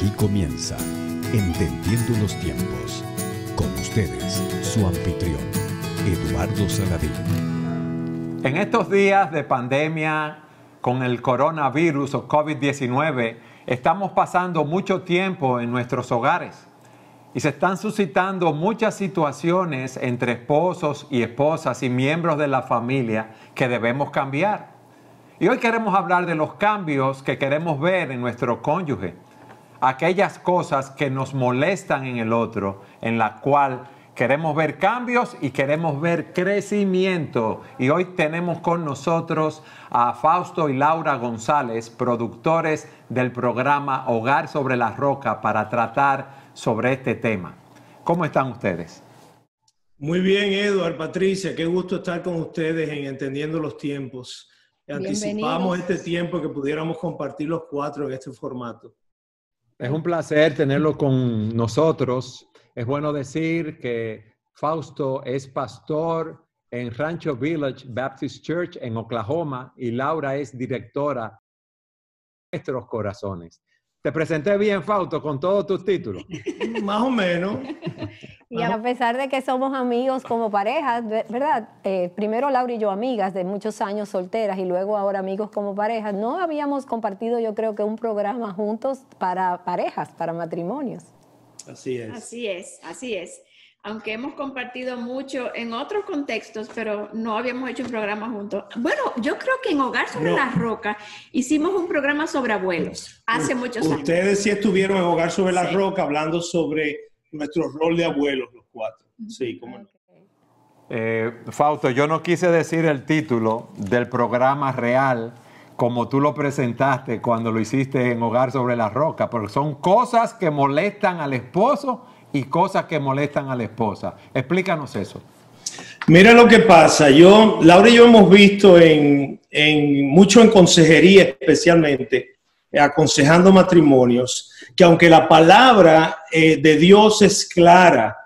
Aquí comienza Entendiendo los Tiempos. Con ustedes, su anfitrión, Eduardo Saladín. En estos días de pandemia con el coronavirus o COVID-19, estamos pasando mucho tiempo en nuestros hogares y se están suscitando muchas situaciones entre esposos y esposas y miembros de la familia que debemos cambiar. Y hoy queremos hablar de los cambios que queremos ver en nuestro cónyuge, aquellas cosas que nos molestan en el otro, en la cual queremos ver cambios y queremos ver crecimiento. Y hoy tenemos con nosotros a Fausto y Laura González, productores del programa Hogar sobre la Roca, para tratar sobre este tema. ¿Cómo están ustedes? Muy bien, Eduard, Patricia, qué gusto estar con ustedes en Entendiendo los Tiempos. Anticipamos este tiempo que pudiéramos compartir los cuatro en este formato. Es un placer tenerlo con nosotros. Es bueno decir que Fausto es pastor en Rancho Village Baptist Church en Oklahoma y Laura es directora de nuestros corazones. Te presenté bien, Fausto, con todos tus títulos. Más o menos. Y a pesar de que somos amigos como pareja, ¿verdad? Eh, primero Laura y yo amigas de muchos años solteras y luego ahora amigos como pareja, no habíamos compartido yo creo que un programa juntos para parejas, para matrimonios. Así es. Así es, así es aunque hemos compartido mucho en otros contextos, pero no habíamos hecho un programa juntos. Bueno, yo creo que en Hogar sobre la Roca hicimos un programa sobre abuelos hace muchos años. Ustedes sí estuvieron en Hogar sobre la Roca hablando sobre nuestro rol de abuelos, los cuatro. Sí, cómo no. Eh, Fausto, yo no quise decir el título del programa real como tú lo presentaste cuando lo hiciste en Hogar sobre la Roca, porque son cosas que molestan al esposo y cosas que molestan a la esposa. Explícanos eso. Mira lo que pasa. Yo, Laura y yo hemos visto en, mucho en consejería especialmente, aconsejando matrimonios, que aunque la palabra eh, de Dios es clara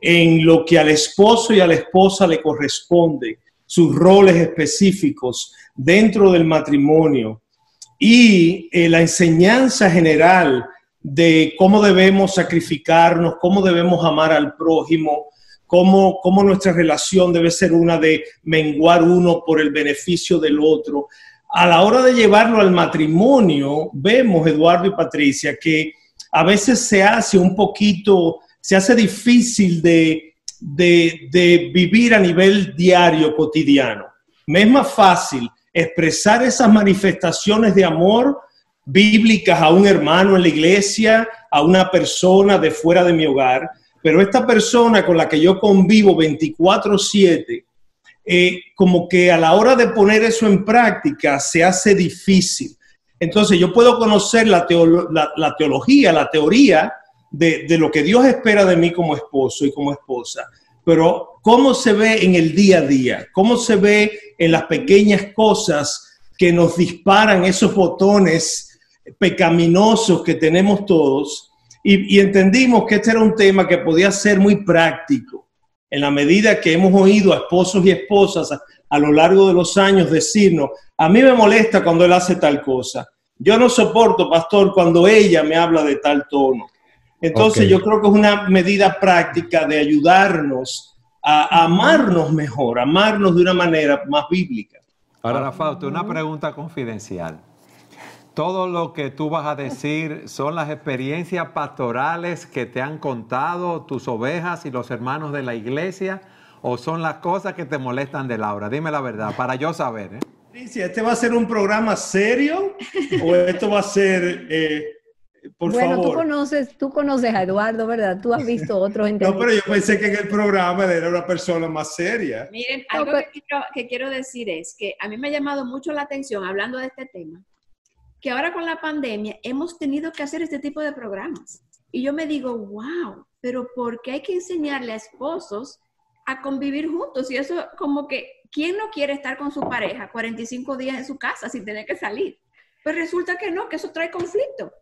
en lo que al esposo y a la esposa le corresponde, sus roles específicos dentro del matrimonio y eh, la enseñanza general de cómo debemos sacrificarnos, cómo debemos amar al prójimo, cómo, cómo nuestra relación debe ser una de menguar uno por el beneficio del otro. A la hora de llevarlo al matrimonio, vemos, Eduardo y Patricia, que a veces se hace un poquito, se hace difícil de, de, de vivir a nivel diario, cotidiano. Me es más fácil expresar esas manifestaciones de amor bíblicas a un hermano en la iglesia, a una persona de fuera de mi hogar, pero esta persona con la que yo convivo 24/7, eh, como que a la hora de poner eso en práctica se hace difícil. Entonces yo puedo conocer la, teología, la teoría de, de lo que Dios espera de mí como esposo y como esposa, pero cómo se ve en el día a día, cómo se ve en las pequeñas cosas que nos disparan esos botones pecaminosos que tenemos todos y, entendimos que este era un tema que podía ser muy práctico en la medida que hemos oído a esposos y esposas a, lo largo de los años decirnos, a mí me molesta cuando él hace tal cosa, yo no soporto, pastor, cuando ella me habla de tal tono. Entonces yo creo que es una medida práctica de ayudarnos a, amarnos mejor, amarnos de una manera más bíblica. Ahora, Fausto, una pregunta confidencial todo lo que tú vas a decir son las experiencias pastorales que te han contado tus ovejas y los hermanos de la iglesia o son las cosas que te molestan de Laura? Dime la verdad, para yo saber. ¿eh? ¿este va a ser un programa serio o esto va a ser, eh, por bueno, tú conoces, tú conoces a Eduardo, ¿verdad? Tú has visto otros No, pero yo pensé que en el programa era una persona más seria. Miren, algo que quiero decir es que a mí me ha llamado mucho la atención hablando de este tema que ahora con la pandemia hemos tenido que hacer este tipo de programas. Y yo me digo, wow, pero ¿por qué hay que enseñarle a esposos a convivir juntos? Y eso como que, ¿quién no quiere estar con su pareja 45 días en su casa sin tener que salir? Pues resulta que no, que eso trae conflicto.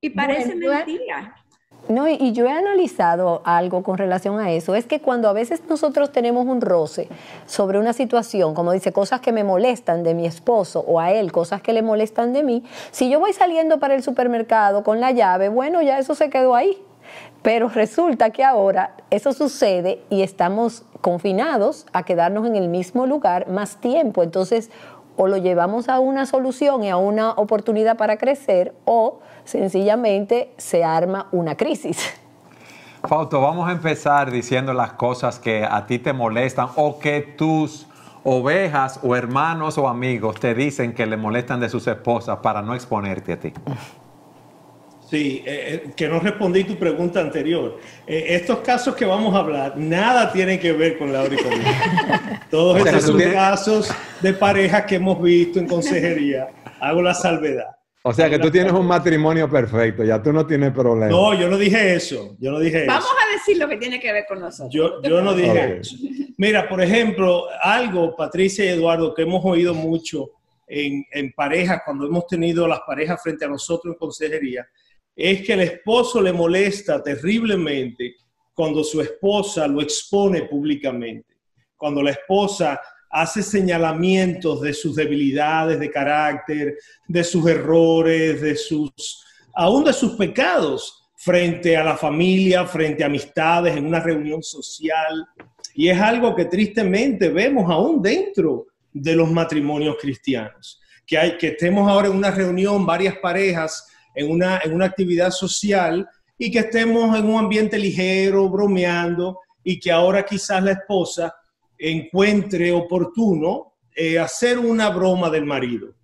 Y parece mentira. No, y yo he analizado algo con relación a eso. Es que cuando a veces nosotros tenemos un roce sobre una situación, como dice, cosas que me molestan de mi esposo o a él, cosas que le molestan de mí, si yo voy saliendo para el supermercado con la llave, bueno, ya eso se quedó ahí. Pero resulta que ahora eso sucede y estamos confinados a quedarnos en el mismo lugar más tiempo. Entonces, o lo llevamos a una solución y a una oportunidad para crecer o sencillamente se arma una crisis. Fausto, vamos a empezar diciendo las cosas que a ti te molestan o que tus ovejas o hermanos o amigos te dicen que le molestan de sus esposas para no exponerte a ti. Sí, eh, eh, que no respondí tu pregunta anterior. Eh, estos casos que vamos a hablar, nada tienen que ver con la y Todos estos son casos de parejas que hemos visto en consejería. Hago la salvedad. O sea que tú tienes un matrimonio perfecto, ya tú no tienes problema. No, yo no dije eso. Yo no dije Vamos a decir lo que tiene que ver con nosotros. Yo, yo no dije eso. Mira, por ejemplo, algo, Patricia y Eduardo, que hemos oído mucho en, en parejas, cuando hemos tenido las parejas frente a nosotros en consejería, es que el esposo le molesta terriblemente cuando su esposa lo expone públicamente, cuando la esposa hace señalamientos de sus debilidades de carácter, de sus errores, de sus, aún de sus pecados frente a la familia, frente a amistades, en una reunión social. Y es algo que tristemente vemos aún dentro de los matrimonios cristianos. Que, hay, que estemos ahora en una reunión, varias parejas, en una, en una actividad social y que estemos en un ambiente ligero, bromeando, y que ahora quizás la esposa encuentre oportuno eh, hacer una broma del marido,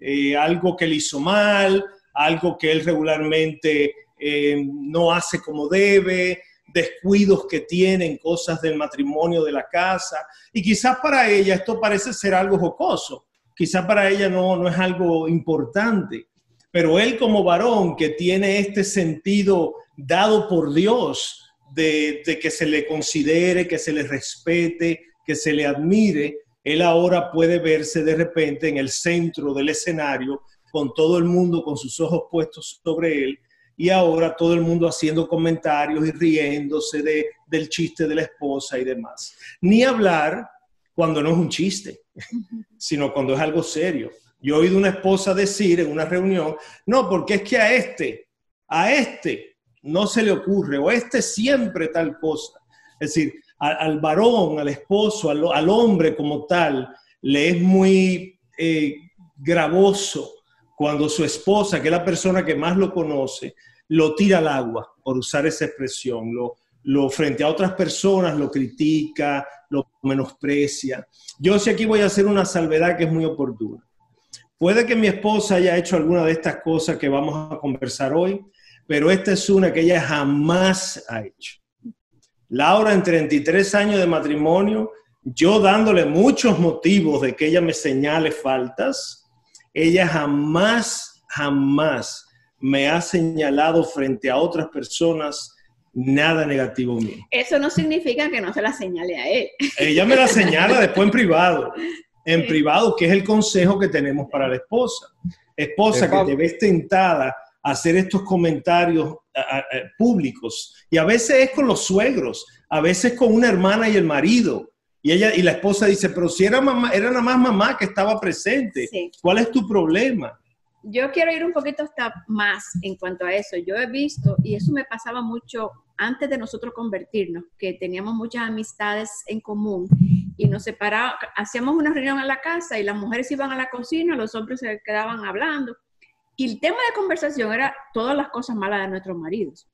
eh, algo que le hizo mal, algo que él regularmente eh, no hace como debe, descuidos que tienen, cosas del matrimonio, de la casa, y quizás para ella esto parece ser algo jocoso, quizás para ella no, no es algo importante, pero él como varón que tiene este sentido dado por Dios, de, que se le considere, que se le respete, que se le admire, él ahora puede verse de repente en el centro del escenario con todo el mundo con sus ojos puestos sobre él y ahora todo el mundo haciendo comentarios y riéndose de, del chiste de la esposa y demás. Ni hablar cuando no es un chiste, sino cuando es algo serio. Yo he oído una esposa decir en una reunión, no, porque es que a este, a este no se le ocurre, o a este siempre tal cosa. Es decir, al, varón, al esposo, al, hombre como tal, le es muy eh, gravoso cuando su esposa, que es la persona que más lo conoce, lo tira al agua, por usar esa expresión, lo, lo frente a otras personas lo critica, lo menosprecia. Yo sí aquí voy a hacer una salvedad que es muy oportuna. Puede que mi esposa haya hecho alguna de estas cosas que vamos a conversar hoy, pero esta es una que ella jamás ha hecho. Laura, en 33 años de matrimonio, yo dándole muchos motivos de que ella me señale faltas, ella jamás, jamás me ha señalado frente a otras personas nada negativo mío. Eso no significa que no se la señale a él. Ella me la señala después en privado, en privado, que es el consejo que tenemos para la esposa. Esposa que te ves tentada hacer estos comentarios públicos. Y a veces es con los suegros, a veces con una hermana y el marido. Y ella y la esposa dice, pero si era mamá, era nada más mamá que estaba presente. ¿Cuál es tu problema? Yo quiero ir un poquito hasta más en cuanto a eso. Yo he visto, y eso me pasaba mucho antes de nosotros convertirnos, que teníamos muchas amistades en común y nos separábamos, hacíamos una reunión en la casa y las mujeres iban a la cocina, los hombres se quedaban hablando y el tema de conversación era todas las cosas malas de nuestros maridos.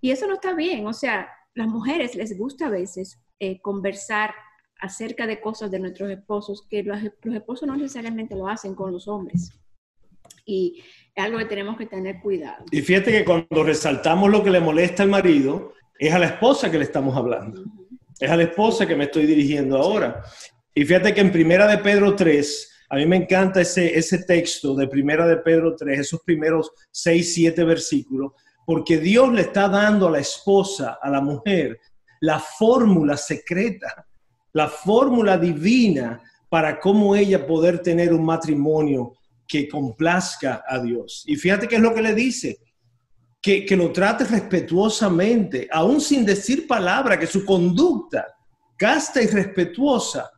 Y eso no está bien. O sea, las mujeres les gusta a veces eh, conversar acerca de cosas de nuestros esposos que los, esposos no necesariamente lo hacen con los hombres. Y es algo que tenemos que tener cuidado. Y fíjate que cuando resaltamos lo que le molesta al marido, es a la esposa que le estamos hablando. Es a la esposa que me estoy dirigiendo ahora. Y fíjate que en Primera de Pedro 3, a mí me encanta ese, ese texto de Primera de Pedro 3, esos primeros 6, 7 versículos, porque Dios le está dando a la esposa, a la mujer, la fórmula secreta, la fórmula divina para cómo ella poder tener un matrimonio que complazca a Dios. Y fíjate qué es lo que le dice. que, que lo trate respetuosamente, aún sin decir palabra, que su conducta casta y respetuosa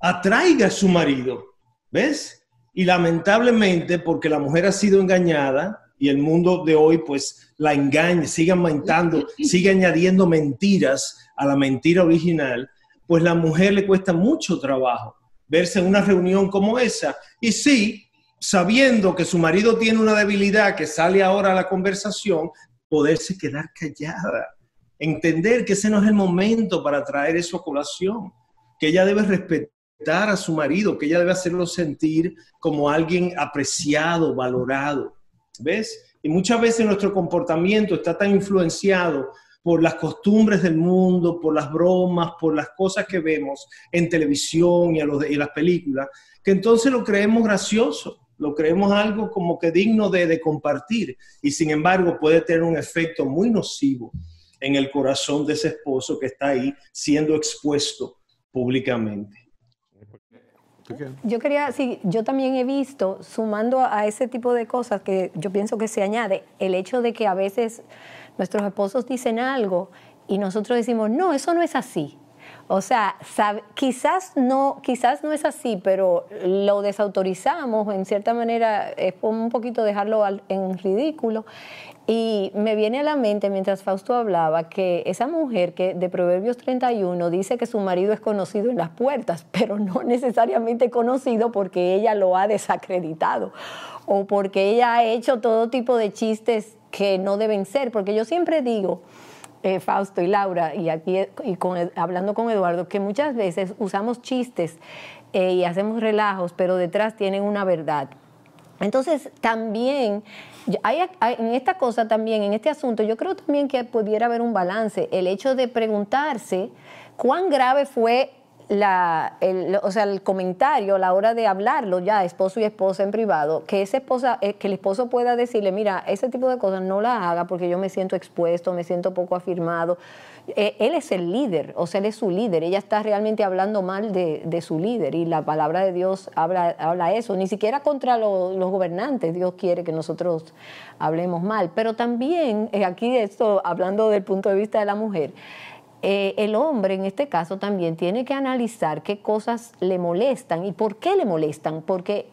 atraiga a su marido. ¿Ves? Y lamentablemente, porque la mujer ha sido engañada y el mundo de hoy, pues la engaña, sigue aumentando, sigue añadiendo mentiras a la mentira original, pues la mujer le cuesta mucho trabajo verse en una reunión como esa. Y sí, sabiendo que su marido tiene una debilidad que sale ahora a la conversación, poderse quedar callada, entender que ese no es el momento para traer eso a colación, que ella debe respetar a su marido, que ella debe hacerlo sentir como alguien apreciado, valorado. ¿Ves? Y muchas veces nuestro comportamiento está tan influenciado por las costumbres del mundo, por las bromas, por las cosas que vemos en televisión y, a las películas, que entonces lo creemos gracioso, lo creemos algo como que digno de, de compartir y sin embargo puede tener un efecto muy nocivo en el corazón de ese esposo que está ahí siendo expuesto públicamente. Yo quería, sí, yo también he visto, sumando a ese tipo de cosas que yo pienso que se añade, el hecho de que a veces nuestros esposos dicen algo y nosotros decimos, no, eso no es así. O sea, quizás, no, quizás no es así, pero lo desautorizamos, en cierta manera es un poquito dejarlo en ridículo. Y me viene a la mente mientras Fausto hablaba que esa mujer que de Proverbios 31 dice que su marido es conocido en las puertas, pero no necesariamente conocido porque ella lo ha desacreditado o porque ella ha hecho todo tipo de chistes que no deben ser, porque yo siempre digo, eh, Fausto y Laura, y aquí y hablando con Eduardo, que muchas veces usamos chistes eh, y hacemos relajos, pero detrás tienen una verdad. Entonces, también, hay, en esta cosa también, en este asunto, yo creo también que pudiera haber un balance, el hecho de preguntarse cuán grave fue la, el, o sea, el comentario a la hora de hablarlo ya esposo y esposa en privado, que esa esposa, eh, que el esposo pueda decirle, mira, ese tipo de cosas no la haga porque yo me siento expuesto, me siento poco afirmado. Eh, él es el líder, o sea, él es su líder. Ella está realmente hablando mal de, su líder y la palabra de Dios habla, habla eso. Ni siquiera contra los gobernantes Dios quiere que nosotros hablemos mal. Pero también, eh, aquí esto, hablando del punto de vista de la mujer, eh, el hombre en este caso también tiene que analizar qué cosas le molestan y por qué le molestan, porque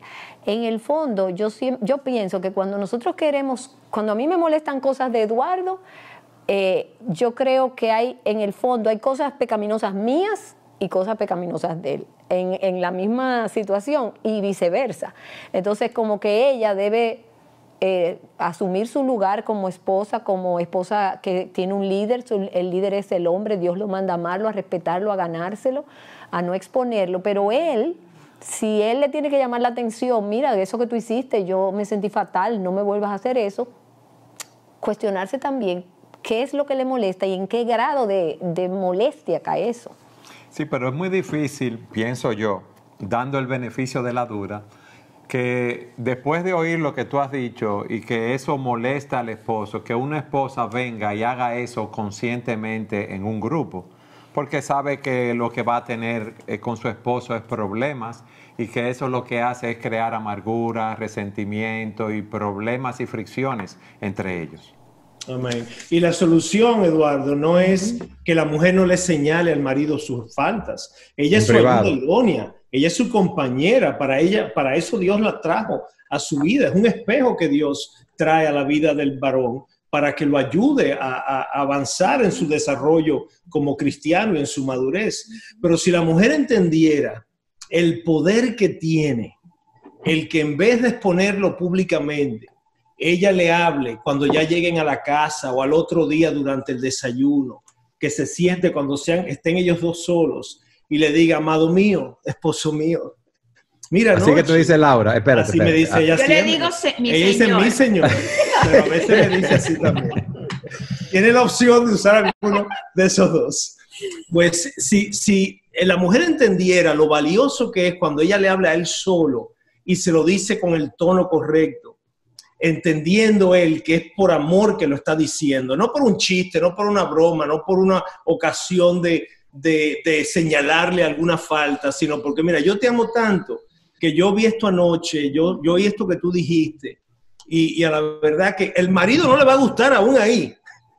en el fondo yo, yo pienso que cuando nosotros queremos, cuando a mí me molestan cosas de Eduardo, eh, yo creo que hay en el fondo hay cosas pecaminosas mías y cosas pecaminosas de él en, la misma situación y viceversa. Entonces como que ella debe eh, asumir su lugar como esposa, como esposa que tiene un líder, el líder es el hombre, Dios lo manda a amarlo, a respetarlo, a ganárselo, a no exponerlo, pero él, si él le tiene que llamar la atención, mira, eso que tú hiciste, yo me sentí fatal, no me vuelvas a hacer eso, cuestionarse también qué es lo que le molesta y en qué grado de, molestia cae eso. Sí, pero es muy difícil, pienso yo, dando el beneficio de la duda, que después de oír lo que tú has dicho y que eso molesta al esposo, que una esposa venga y haga eso conscientemente en un grupo, porque sabe que lo que va a tener eh, con su esposo es problemas y que eso lo que hace es crear amargura, resentimiento y problemas y fricciones entre ellos. Amén. Y la solución, Eduardo, no es que la mujer no le señale al marido sus faltas. Ella es su idónea. Ella es su compañera, para ella, para eso Dios la trajo a su vida. Es un espejo que Dios trae a la vida del varón para que lo ayude a, avanzar en su desarrollo como cristiano y en su madurez. Pero si la mujer entendiera el poder que tiene, el que en vez de exponerlo públicamente, ella le hable cuando ya lleguen a la casa o al otro día durante el desayuno, que se siente cuando sean, estén ellos dos solos y le diga, amado mío, esposo mío. Mira, Así que tú dices Laura, espérate. Así me dice ella Yo le digo mi ella dice mi señor, pero a veces me dice así también. Tiene la opción de usar alguno de esos dos. Pues si, si la mujer entendiera lo valioso que es cuando ella le habla a él solo y se lo dice con el tono correcto, entendiendo él que es por amor que lo está diciendo, no por un chiste, no por una broma, no por una ocasión de, de, señalarle alguna falta, sino porque, mira, yo te amo tanto que yo vi esto anoche, yo, yo oí esto que tú dijiste, y, a la verdad que el marido no le va a gustar aún ahí.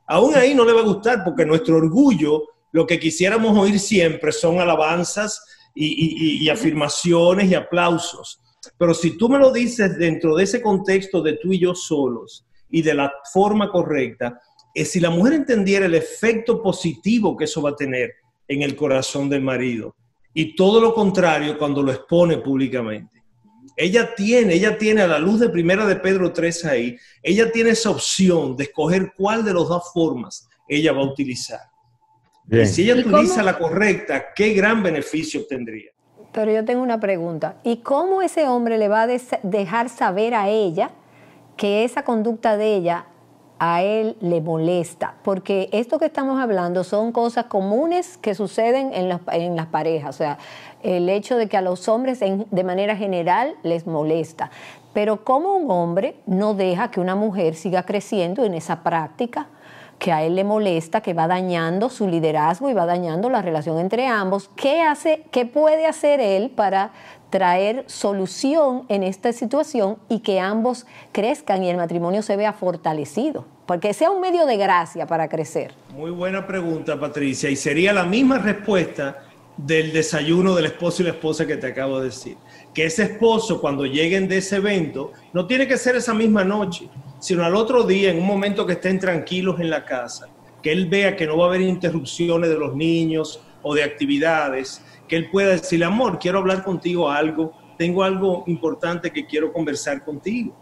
Aún ahí no le va a gustar porque nuestro orgullo, lo que quisiéramos oír siempre son alabanzas y, y afirmaciones y aplausos. Pero si tú me lo dices dentro de ese contexto de tú y yo solos y de la forma correcta, es si la mujer entendiera el efecto positivo que eso va a tener en el corazón del marido y todo lo contrario cuando lo expone públicamente. Ella tiene, ella tiene a la luz de primera de Pedro 3 ahí, ella tiene esa opción de escoger cuál de las dos formas ella va a utilizar. Y si ella utiliza la correcta, qué gran beneficio tendría. Pero yo tengo una pregunta. ¿Y cómo ese hombre le va a dejar saber a ella que esa conducta de ella a él le molesta? Porque esto que estamos hablando son cosas comunes que suceden en las, en las parejas. O sea, el hecho de que a los hombres de manera general les molesta. Pero ¿cómo un hombre no deja que una mujer siga creciendo en esa práctica? Que a él le molesta, que va dañando su liderazgo y va dañando la relación entre ambos. ¿Qué, hace, qué puede hacer él para traer solución en esta situación y que ambos crezcan y el matrimonio se vea fortalecido? Porque sea un medio de gracia para crecer. Muy buena pregunta, Patricia. Y sería la misma respuesta del desayuno del esposo y la esposa que te acabo de decir. Que ese esposo, cuando lleguen de ese evento, no tiene que ser esa misma noche sino al otro día, en un momento que estén tranquilos en la casa, que él vea que no va a haber interrupciones de los niños o de actividades, que él pueda decirle, amor, quiero hablar contigo algo, tengo algo importante que quiero conversar contigo.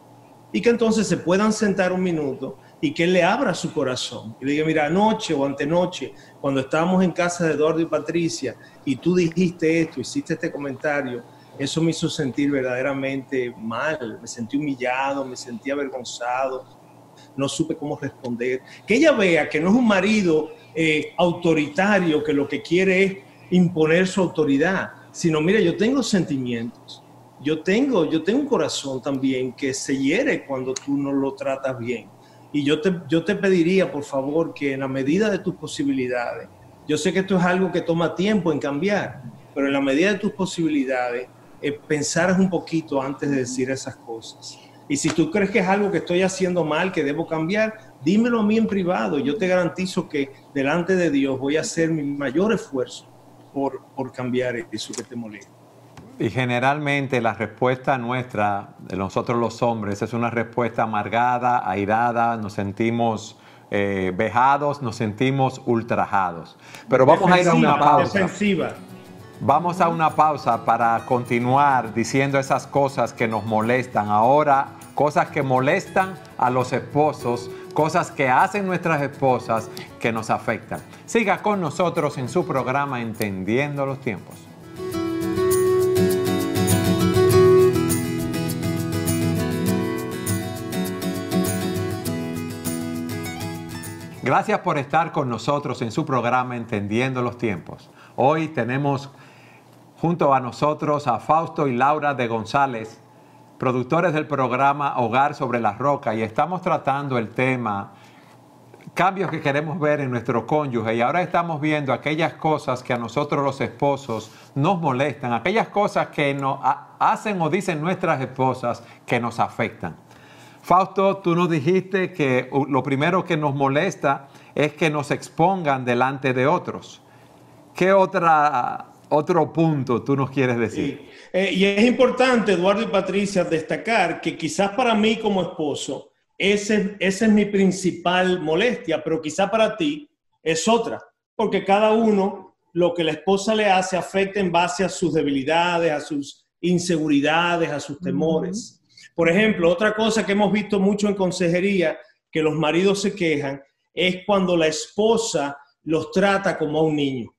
Y que entonces se puedan sentar un minuto y que él le abra su corazón y le diga, mira, anoche o antenoche, cuando estábamos en casa de Eduardo y Patricia y tú dijiste esto, hiciste este comentario, eso me hizo sentir verdaderamente mal, me sentí humillado, me sentí avergonzado, no supe cómo responder. Que ella vea que no es un marido eh, autoritario que lo que quiere es imponer su autoridad, sino mira, yo tengo sentimientos, yo tengo, yo tengo un corazón también que se hiere cuando tú no lo tratas bien. Y yo te, yo te pediría, por favor, que en la medida de tus posibilidades, yo sé que esto es algo que toma tiempo en cambiar, pero en la medida de tus posibilidades, eh, pensaras un poquito antes de decir esas cosas. Y si tú crees que es algo que estoy haciendo mal, que debo cambiar, dímelo a mí en privado. Yo te garantizo que delante de Dios voy a hacer mi mayor esfuerzo por, por cambiar eso que te molesta. Y generalmente la respuesta nuestra, de nosotros los hombres, es una respuesta amargada, airada, nos sentimos eh, vejados, nos sentimos ultrajados. Pero vamos a ir a una pausa. Defensiva. Vamos a una pausa para continuar diciendo esas cosas que nos molestan. Ahora, cosas que molestan a los esposos, cosas que hacen nuestras esposas que nos afectan. Siga con nosotros en su programa Entendiendo los Tiempos. Gracias por estar con nosotros en su programa Entendiendo los Tiempos. Hoy tenemos junto a nosotros a Fausto y Laura de González, productores del programa Hogar sobre la Roca, y estamos tratando el tema cambios que queremos ver en nuestro cónyuge y ahora estamos viendo aquellas cosas que a nosotros los esposos nos molestan, aquellas cosas que nos hacen o dicen nuestras esposas que nos afectan. Fausto, tú nos dijiste que lo primero que nos molesta es que nos expongan delante de otros. ¿Qué otra otro punto tú nos quieres decir. Eh, y es importante, Eduardo y Patricia, destacar que quizás para mí como esposo, ese, esa es mi principal molestia, pero quizás para ti es otra, porque cada uno lo que la esposa le hace afecta en base a sus debilidades, a sus inseguridades, a sus temores. Por ejemplo, otra cosa que hemos visto mucho en consejería, que los maridos se quejan, es cuando la esposa los trata como a un niño.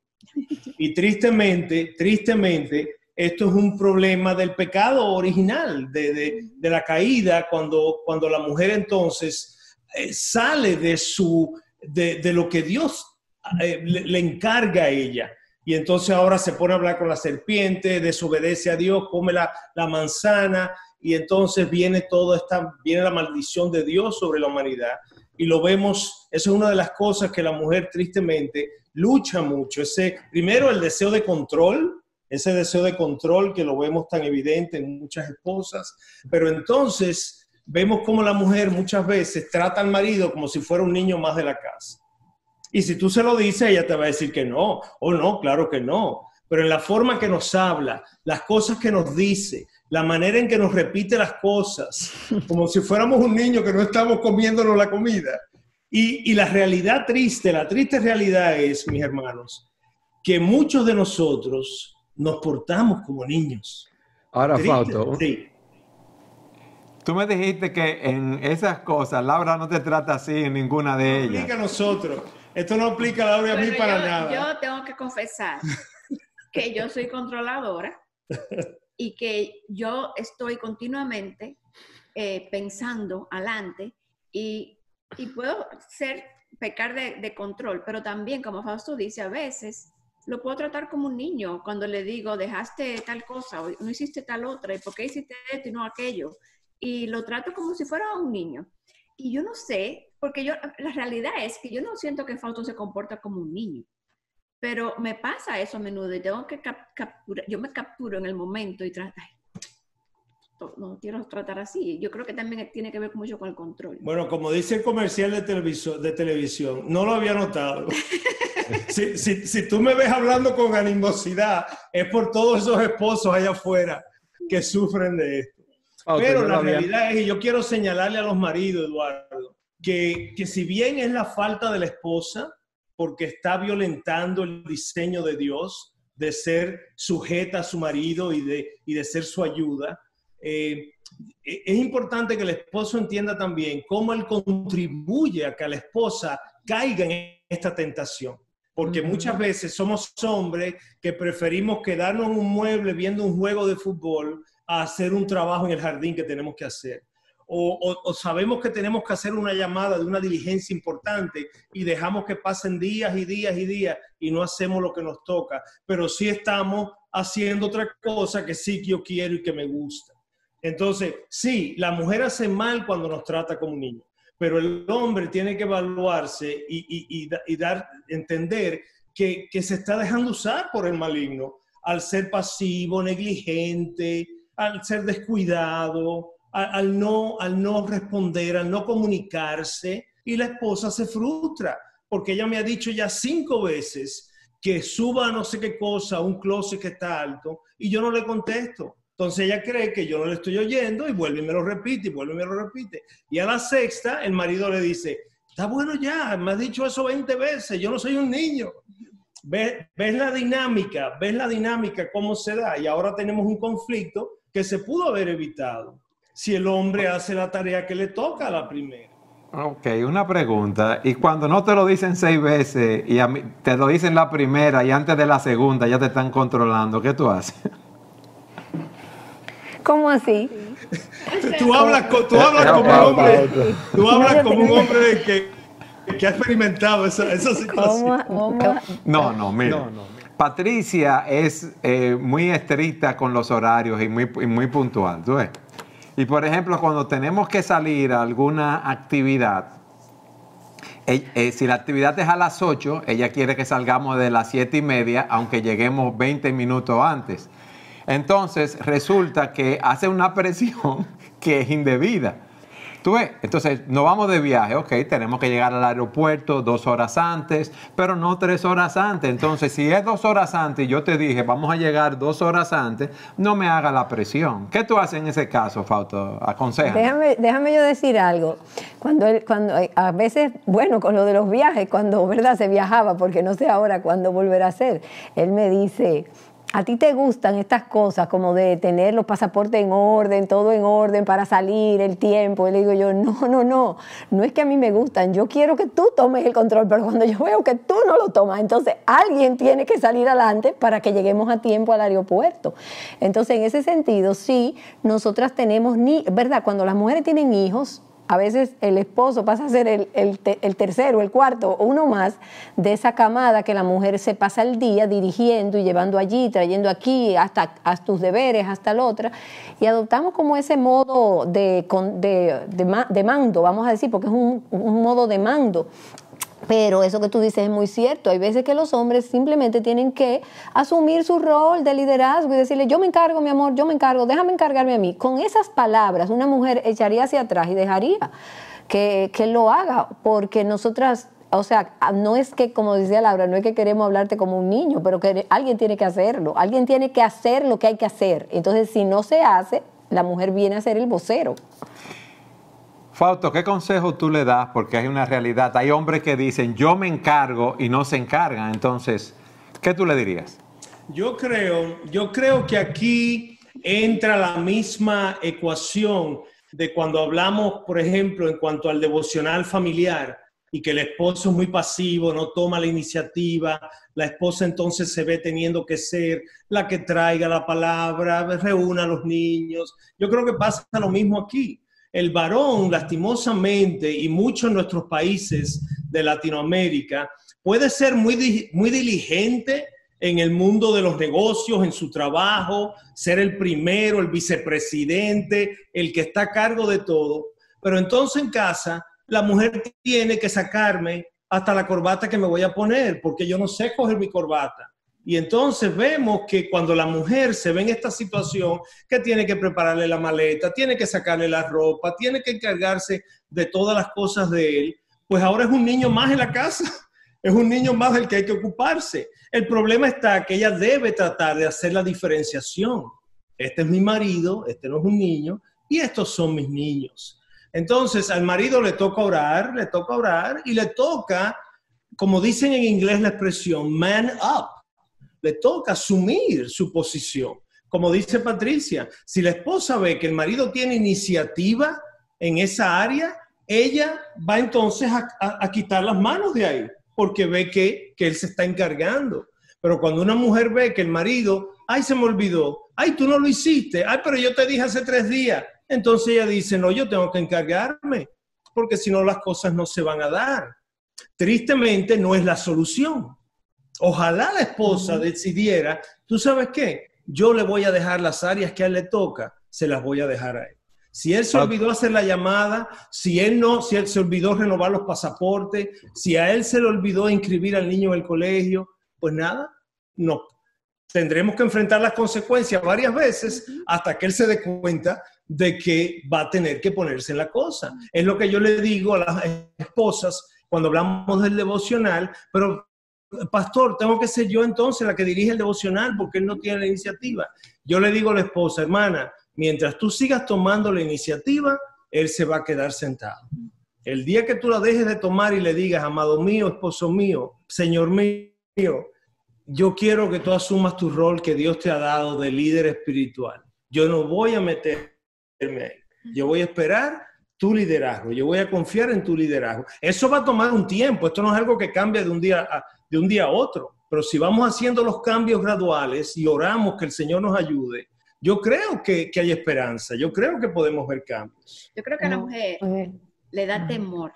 Y tristemente, tristemente, esto es un problema del pecado original, de, la caída, cuando, cuando la mujer entonces eh, sale de, su, de, lo que Dios eh, le, encarga a ella. Y entonces ahora se pone a hablar con la serpiente, desobedece a Dios, come la, la manzana, y entonces viene toda esta, viene la maldición de Dios sobre la humanidad. Y lo vemos, eso es una de las cosas que la mujer tristemente lucha mucho. Ese, primero, el deseo de control, ese deseo de control que lo vemos tan evidente en muchas esposas, pero entonces vemos como la mujer muchas veces trata al marido como si fuera un niño más de la casa. Y si tú se lo dices, ella te va a decir que no, o no, claro que no. Pero en la forma que nos habla, las cosas que nos dice, la manera en que nos repite las cosas, como si fuéramos un niño que no estamos comiéndonos la comida. Y, y la realidad triste, la triste realidad es, mis hermanos, que muchos de nosotros nos portamos como niños. Ahora, Fausto, sí. Tú me dijiste que en esas cosas Laura no te trata así en ninguna de ellas. No aplica a nosotros. Esto no aplica a Laura y a mí para nada. Yo tengo que confesar que yo soy controladora y que yo estoy continuamente eh, pensando adelante y, y, puedo ser, pecar de, de control, pero también, como Fausto dice, a veces lo puedo tratar como un niño cuando le digo, dejaste tal cosa o no hiciste tal otra, y por qué hiciste esto y no aquello y lo trato como si fuera un niño. Y yo no sé, porque yo, la realidad es que yo no siento que Fausto se comporta como un niño, pero me pasa eso a menudo y tengo que capturar, yo me capturo en el momento y trato, no quiero tratar así. Yo creo que también tiene que ver mucho con el control. Bueno, como dice el comercial de, televisor, de televisión, no lo había notado. si, si, si, tú me ves hablando con animosidad, es por todos esos esposos allá afuera que sufren de esto. Pero la realidad es, y yo quiero señalarle a los maridos, Eduardo, que, que si bien es la falta de la esposa, porque está violentando el diseño de Dios de ser sujeta a su marido y de, y de ser su ayuda, eh, e, es importante que el esposo entienda también cómo él contribuye a que la esposa caiga en esta tentación. Porque muchas veces somos hombres que preferimos quedarnos en un mueble viendo un juego de fútbol a hacer un trabajo en el jardín que tenemos que hacer. O, sabemos que tenemos que hacer una llamada de una diligencia importante y dejamos que pasen días y días y días y no hacemos lo que nos toca, pero sí estamos haciendo otra cosa que sí que yo quiero y que me gusta. Entonces, sí, la mujer hace mal cuando nos trata como un niño, pero el hombre tiene que evaluarse y, y, dar, entender que, se está dejando usar por el maligno al ser pasivo, negligente, al ser descuidado, al, no, responder, al no comunicarse, y la esposa se frustra, porque ella me ha dicho ya cinco veces que suba no sé qué cosa a un closet que está alto, y yo no le contesto. Entonces ella cree que yo no le estoy oyendo y vuelve y me lo repite y vuelve y me lo repite. Y a la sexta el marido le dice, está bueno ya, me has dicho eso 20 veces, yo no soy un niño. ¿Ves, ¿Ves la dinámica? ¿Ves la dinámica cómo se da? Y ahora tenemos un conflicto que se pudo haber evitado si el hombre hace la tarea que le toca a la primera. Ok, una pregunta. Y cuando no te lo dicen seis veces y a mí, te lo dicen la primera y antes de la segunda ya te están controlando, ¿qué tú haces? ¿Cómo así? tú hablas, tú hablas como un hombre, tú hablas como un hombre que, que ha experimentado esa, esa situación. No, no, mira. No, no. Patricia es eh, muy estricta con los horarios y muy, muy puntual. ¿tú ves? Y por ejemplo, cuando tenemos que salir a alguna actividad, eh, si la actividad es a las 8, ella quiere que salgamos de las 7 y media, aunque lleguemos 20 minutos antes. Entonces resulta que hace una presión que es indebida. Tú ves, entonces nos vamos de viaje, ok, tenemos que llegar al aeropuerto dos horas antes, pero no tres horas antes. Entonces, si es dos horas antes y yo te dije, vamos a llegar dos horas antes, no me haga la presión. ¿Qué tú haces en ese caso, Fausto? Aconseja. Déjame, yo decir algo. Cuando, cuando a veces, bueno, con lo de los viajes, cuando, ¿verdad? Se viajaba, porque no sé ahora cuándo volverá a ser, él me dice a ti te gustan estas cosas como de tener los pasaportes en orden, todo en orden para salir, el tiempo. Y le digo yo, no, no, no, no es que a mí me gustan, yo quiero que tú tomes el control, pero cuando yo veo que tú no lo tomas, entonces alguien tiene que salir adelante para que lleguemos a tiempo al aeropuerto. Entonces, en ese sentido, sí, nosotras tenemos, ni, ¿verdad? Cuando las mujeres tienen hijos, a veces el esposo pasa a ser el, el, tercero, el cuarto uno más de esa camada que la mujer se pasa el día dirigiendo y llevando allí, trayendo aquí, hasta, tus deberes, hasta la otra. Y adoptamos como ese modo de, de, de, mando, vamos a decir, porque es un, un modo de mando Pero eso que tú dices es muy cierto. Hay veces que los hombres simplemente tienen que asumir su rol de liderazgo y decirle, yo me encargo, mi amor, yo me encargo, déjame encargarme a mí. Con esas palabras, una mujer echaría hacia atrás y dejaría que, que lo haga, porque nosotras o sea, no es que, como decía Laura, no es que queremos hablarte como un niño, pero que alguien tiene que hacerlo, alguien tiene que hacer lo que hay que hacer. Entonces, si no se hace, la mujer viene a ser el vocero. Fausto, ¿qué consejo tú le das? Porque hay una realidad. Hay hombres que dicen, yo me encargo y no se encargan. Entonces, ¿qué tú le dirías? Yo creo, yo creo que aquí entra la misma ecuación de cuando hablamos, por ejemplo, en cuanto al devocional familiar y que el esposo es muy pasivo, no toma la iniciativa, la esposa entonces se ve teniendo que ser la que traiga la palabra, reúna a los niños. Yo creo que pasa lo mismo aquí el varón, lastimosamente, y muchos en nuestros países de Latinoamérica, puede ser muy, muy diligente en el mundo de los negocios, en su trabajo, ser el primero, el vicepresidente, el que está a cargo de todo. Pero entonces en casa, la mujer tiene que sacarme hasta la corbata que me voy a poner, porque yo no sé coger mi corbata. Y entonces vemos que cuando la mujer se ve en esta situación, que tiene que prepararle la maleta, tiene que sacarle la ropa, tiene que encargarse de todas las cosas de él, pues ahora es un niño más en la casa, es un niño más del que hay que ocuparse. El problema está que ella debe tratar de hacer la diferenciación. Este es mi marido, este no es un niño, y estos son mis niños. Entonces al marido le toca orar, le toca orar y le toca, como dicen en inglés la expresión, man up le toca asumir su posición. Como dice Patricia, si la esposa ve que el marido tiene iniciativa en esa área, ella va entonces a, quitar las manos de ahí, porque ve que, que él se está encargando. Pero cuando una mujer ve que el marido, ay, se me olvidó, ay, tú no lo hiciste, ay, pero yo te dije hace tres días, entonces ella dice, no, yo tengo que encargarme, porque si no las cosas no se van a dar. Tristemente no es la solución. Ojalá la esposa decidiera, tú sabes qué, yo le voy a dejar las áreas que a él le toca, se las voy a dejar a él. Si él se olvidó hacer la llamada, si él no, si él se olvidó renovar los pasaportes, si a él se le olvidó inscribir al niño en el colegio, pues nada, no. Tendremos que enfrentar las consecuencias varias veces hasta que él se dé cuenta de que va a tener que ponerse en la cosa. Es lo que yo le digo a las esposas cuando hablamos del devocional, pero pastor, tengo que ser yo entonces la que dirige el devocional porque él no tiene la iniciativa. Yo le digo a la esposa, hermana, mientras tú sigas tomando la iniciativa, él se va a quedar sentado. El día que tú la dejes de tomar y le digas, amado mío, esposo mío, señor mío, yo quiero que tú asumas tu rol que Dios te ha dado de líder espiritual. Yo no voy a meterme ahí. Yo voy a esperar tu liderazgo. Yo voy a confiar en tu liderazgo. Eso va a tomar un tiempo. Esto no es algo que cambia de un día a, de un día a otro. Pero si vamos haciendo los cambios graduales y oramos que el Señor nos ayude, yo creo que, hay esperanza, yo creo que podemos ver cambios. Yo creo que a la mujer le da temor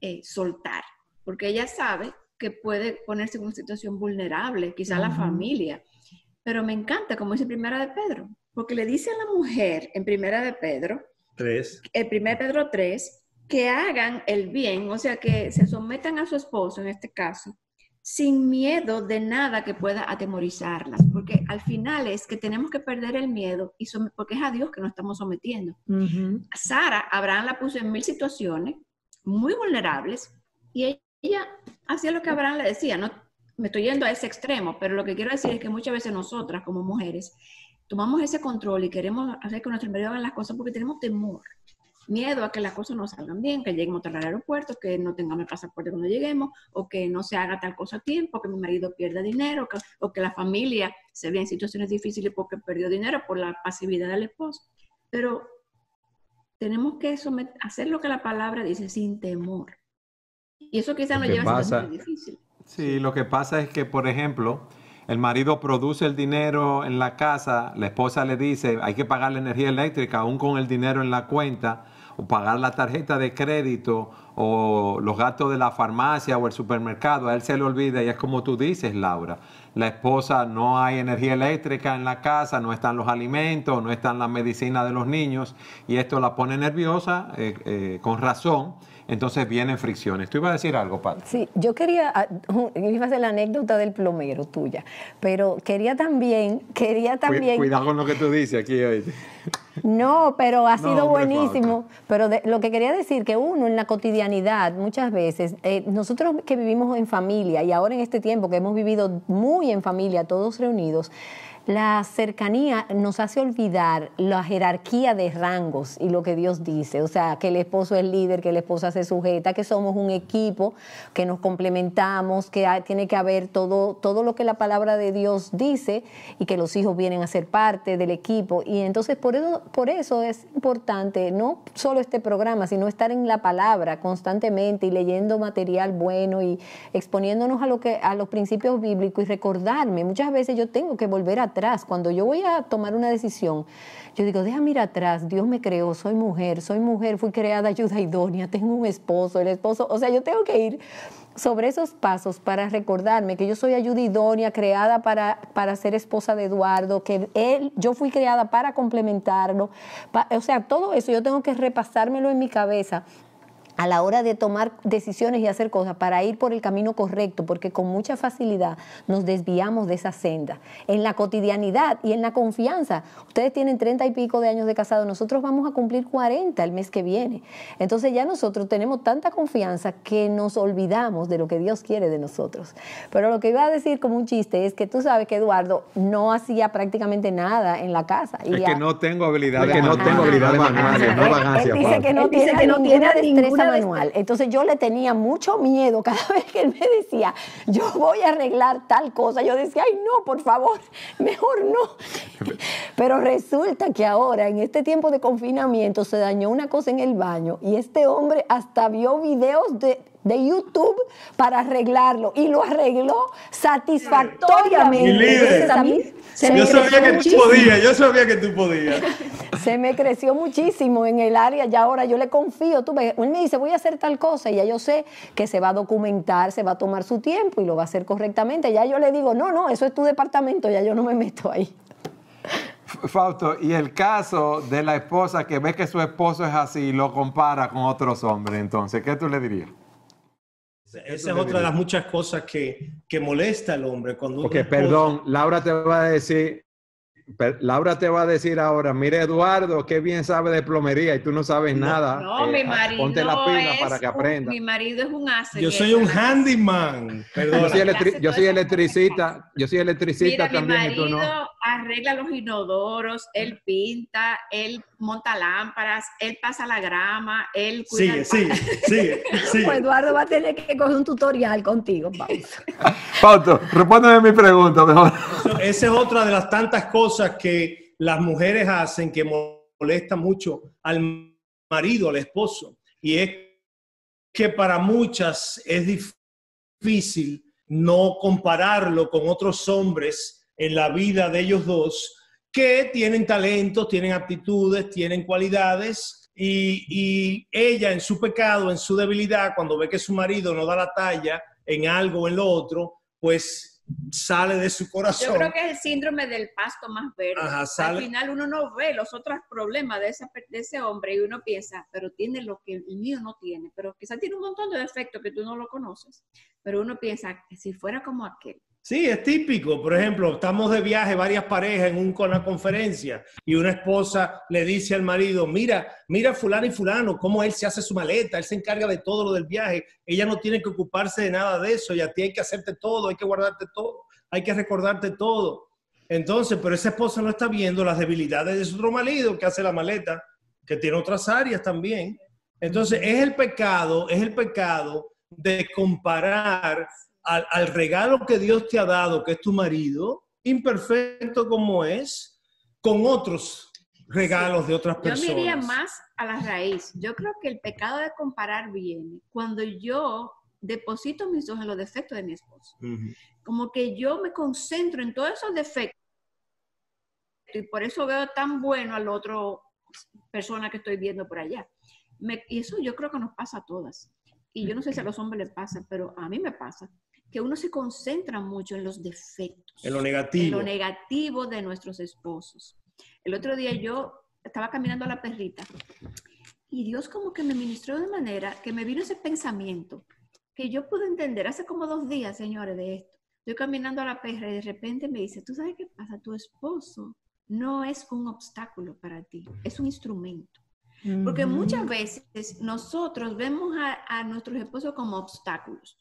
eh, soltar, porque ella sabe que puede ponerse en una situación vulnerable, quizá la familia. Pero me encanta, como dice Primera de Pedro, porque le dice a la mujer en Primera de Pedro, 3. el primer Pedro 3, que hagan el bien, o sea, que se sometan a su esposo en este caso, sin miedo de nada que pueda atemorizarlas, porque al final es que tenemos que perder el miedo y porque es a Dios que nos estamos sometiendo. Sara, Abraham la puso en mil situaciones muy vulnerables y ella hacía lo que Abraham le decía, no me estoy yendo a ese extremo, pero lo que quiero decir es que muchas veces nosotras como mujeres tomamos ese control y queremos hacer que nuestro marido haga las cosas porque tenemos temor miedo a que las cosas no salgan bien, que lleguemos tarde al aeropuerto, que no tengamos el pasaporte cuando lleguemos, o que no se haga tal cosa a tiempo, que mi marido pierda dinero, o que la familia se vea en situaciones difíciles porque perdió dinero por la pasividad del esposo. Pero tenemos que hacer lo que la palabra dice sin temor. Y eso quizás nos lleva a situaciones difíciles. Sí, lo que pasa es que, por ejemplo, el marido produce el dinero en la casa, la esposa le dice, hay que pagar la energía eléctrica aún con el dinero en la cuenta, o pagar la tarjeta de crédito o los gastos de la farmacia o el supermercado, a él se le olvida y es como tú dices, Laura, la esposa no hay energía eléctrica en la casa, no están los alimentos, no están las medicinas de los niños y esto la pone nerviosa eh, eh, con razón entonces vienen fricciones. ¿Tú ibas a decir algo, Pat? Sí, yo quería, ah, iba a hacer la anécdota del plomero tuya, pero quería también, quería también... Cuidado con lo que tú dices aquí hoy. No, pero ha sido buenísimo. Pero lo que quería decir que uno en la cotidianidad, muchas veces, eh, nosotros que vivimos en familia y ahora en este tiempo que hemos vivido muy en familia, todos reunidos, la cercanía nos hace olvidar la jerarquía de rangos y lo que Dios dice. O sea, que el esposo es líder, que la esposa se sujeta, que somos un equipo, que nos complementamos, que tiene que haber todo, todo lo que la palabra de Dios dice y que los hijos vienen a ser parte del equipo. Y entonces por eso, por eso es importante no solo este programa, sino estar en la palabra constantemente y leyendo material bueno y exponiéndonos a, lo que, a los principios bíblicos y recordarme. Muchas veces yo tengo que volver a cuando yo voy a tomar una decisión, yo digo, déjame ir atrás, Dios me creó, soy mujer, soy mujer, fui creada ayuda idónea, tengo un esposo, el esposo, o sea, yo tengo que ir sobre esos pasos para recordarme que yo soy ayuda idónea, creada para, para ser esposa de Eduardo, que él, yo fui creada para complementarlo. o sea, todo eso yo tengo que repasármelo en mi cabeza a la hora de tomar decisiones y hacer cosas para ir por el camino correcto, porque con mucha facilidad nos desviamos de esa senda. En la cotidianidad y en la confianza, ustedes tienen treinta y pico de años de casado, nosotros vamos a cumplir 40 el mes que viene. Entonces ya nosotros tenemos tanta confianza que nos olvidamos de lo que Dios quiere de nosotros. Pero lo que iba a decir como un chiste es que tú sabes que Eduardo no hacía prácticamente nada en la casa. es que no tengo habilidades, que no tengo habilidades no Dice que no tiene, que no tiene destreza manual. Entonces yo le tenía mucho miedo cada vez que él me decía, yo voy a arreglar tal cosa. Yo decía, ay, no, por favor, mejor no. Pero resulta que ahora, en este tiempo de confinamiento, se dañó una cosa en el baño y este hombre hasta vio videos de de YouTube para arreglarlo y lo arregló satisfactoriamente. yo sabía que tú podías, yo sabía que tú podías. Se me creció muchísimo en el área y ahora yo le confío. Tú él me dice, voy a hacer tal cosa y ya yo sé que se va a documentar, se va a tomar su tiempo y lo va a hacer correctamente. Ya yo le digo, no, no, eso es tu departamento, ya yo no me meto ahí. Fausto, y el caso de la esposa que ve que su esposo es así y lo compara con otros hombres, entonces, ¿qué tú le dirías? Esa es otra de las muchas cosas que, que molesta al hombre. Cuando Porque, perdón, Laura te va a decir, Laura te va a decir ahora, mire Eduardo, qué bien sabe de plomería y tú no sabes nada. No, mi eh, marido ponte la pila para que aprenda. mi marido es un ase. Yo soy un handyman. Yo soy, yo soy electricista, yo soy electricista también. Mi marido arregla los inodoros, él pinta, él monta lámparas, él pasa la grama, él cuida Sigue, sigue, sigue, Pues Eduardo va a tener que coger un tutorial contigo, Pauto. Pauto, respóndeme mi pregunta mejor. Esa es otra de las tantas cosas que las mujeres hacen que molesta mucho al marido, al esposo. Y es que para muchas es difícil no compararlo con otros hombres en la vida de ellos dos que tienen talentos, tienen aptitudes, tienen cualidades y, ella en su pecado, en su debilidad, cuando ve que su marido no da la talla en algo o en lo otro, pues sale de su corazón. Yo creo que es el síndrome del pasto más verde. Al final uno no ve los otros problemas de, de ese hombre y uno piensa, pero tiene lo que el mío no tiene, pero quizás tiene un montón de defectos que tú no lo conoces, pero uno piensa que si fuera como aquel, Sí, es típico. Por ejemplo, estamos de viaje varias parejas en una conferencia y una esposa le dice al marido, mira, mira fulano y fulano, cómo él se hace su maleta, él se encarga de todo lo del viaje, ella no tiene que ocuparse de nada de eso y a ti hay que hacerte todo, hay que guardarte todo, hay que recordarte todo. Entonces, pero esa esposa no está viendo las debilidades de su otro marido que hace la maleta, que tiene otras áreas también. Entonces, es el pecado, es el pecado de comparar al, regalo que Dios te ha dado, que es tu marido, imperfecto como es, con otros regalos de otras personas. Yo me iría más a la raíz. Yo creo que el pecado de comparar viene cuando yo deposito mis ojos en los defectos de mi esposo. Como que yo me concentro en todos esos defectos y por eso veo tan bueno al otro persona que estoy viendo por allá. y eso yo creo que nos pasa a todas. Y yo no sé si a los hombres les pasa, pero a mí me pasa que uno se concentra mucho en los defectos. En lo negativo. En lo negativo de nuestros esposos. El otro día yo estaba caminando a la perrita Y Dios como que me ministró de manera que me vino ese pensamiento que yo pude entender hace como dos días, señores, de esto. Estoy caminando a la perra y de repente me dice, ¿tú sabes qué pasa? Tu esposo no es un obstáculo para ti, es un instrumento. Porque muchas veces nosotros vemos a, a, nuestros esposos como obstáculos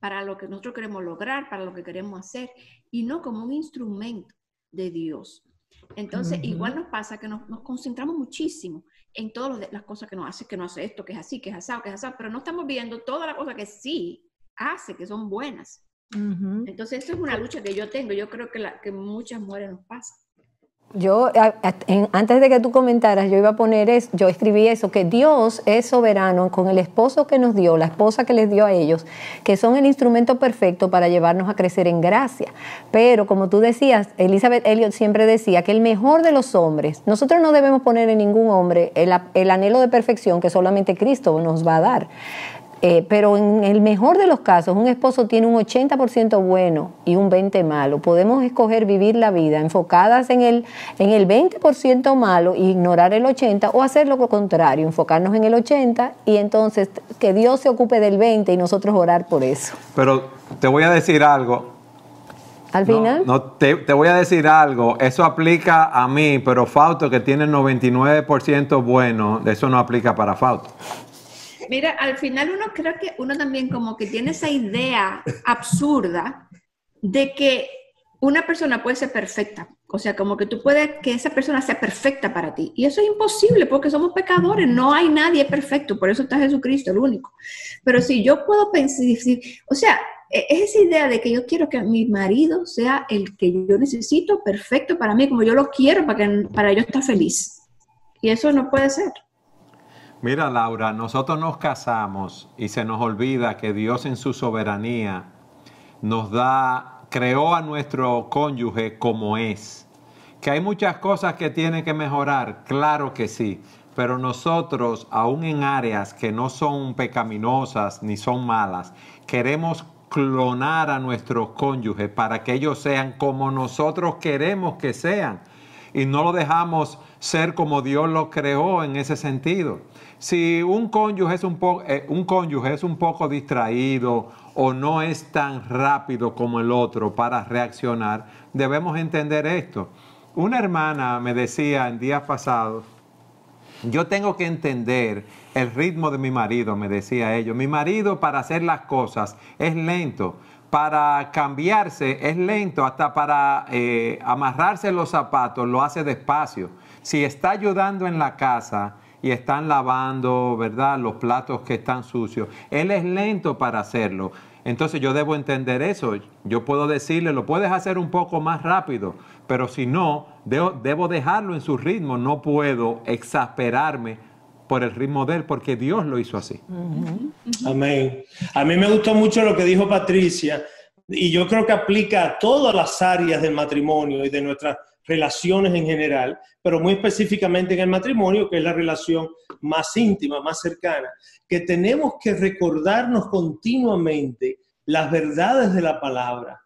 para lo que nosotros queremos lograr, para lo que queremos hacer, y no como un instrumento de Dios. Entonces, igual nos pasa que nos, nos concentramos muchísimo en todas las cosas que nos hace, que no hace esto, que es así, que es asado, que es asado, pero no estamos viendo todas las cosas que sí hace, que son buenas. Entonces, eso es una lucha que yo tengo. Yo creo que, la, que muchas mujeres nos pasa. Yo, antes de que tú comentaras, yo iba a poner eso, yo escribí eso, que Dios es soberano con el esposo que nos dio, la esposa que les dio a ellos, que son el instrumento perfecto para llevarnos a crecer en gracia. Pero como tú decías, Elizabeth Elliot siempre decía que el mejor de los hombres, nosotros no debemos poner en ningún hombre el, el anhelo de perfección que solamente Cristo nos va a dar. Eh, pero en el mejor de los casos, un esposo tiene un 80% bueno y un 20% malo. Podemos escoger vivir la vida enfocadas en el, en el 20% malo e ignorar el 80% o hacer lo contrario, enfocarnos en el 80% y entonces que Dios se ocupe del 20% y nosotros orar por eso. Pero te voy a decir algo. Al final. No, te, te, voy a decir algo. Eso aplica a mí, pero Fausto, que tiene el 99% bueno, eso no aplica para Fausto. Mira, al final uno creo que uno también como que tiene esa idea absurda de que una persona puede ser perfecta. O sea, como que tú puedes que esa persona sea perfecta para ti. Y eso es imposible porque somos pecadores. No hay nadie perfecto. Por eso está Jesucristo, el único. Pero si yo puedo pensar, o sea, e, es esa idea de que yo quiero que mi marido sea el que yo necesito, perfecto para mí, como yo lo quiero, para, que, para yo estar feliz. Y eso no puede ser. Mira, Laura, nosotros nos casamos y se nos olvida que Dios en su soberanía nos da, creó a nuestro cónyuge como es. Que hay muchas cosas que tienen que mejorar, claro que sí, pero nosotros, aún en áreas que no son pecaminosas ni son malas, queremos clonar a nuestros cónyuges para que ellos sean como nosotros queremos que sean y no lo dejamos ser como Dios lo creó en ese sentido. Si un cónyuge es un, eh, un cónyuge es un poco distraído o no es tan rápido como el otro para reaccionar, debemos entender esto. Una hermana me decía en días pasados, yo tengo que entender el ritmo de mi marido, me decía ellos. Mi marido para hacer las cosas es lento, para cambiarse es lento, hasta para eh, amarrarse los zapatos lo hace despacio. Si está ayudando en la casa, y están lavando, ¿verdad? Los platos que están sucios. Él es lento para hacerlo. Entonces yo debo entender eso. Yo puedo decirle, lo puedes hacer un poco más rápido, pero si no, debo, dejarlo en su ritmo. No puedo exasperarme por el ritmo de él, porque Dios lo hizo así. Amén. A mí me gustó mucho lo que dijo Patricia, y yo creo que aplica a todas las áreas del matrimonio y de nuestra relaciones en general, pero muy específicamente en el matrimonio, que es la relación más íntima, más cercana, que tenemos que recordarnos continuamente las verdades de la palabra,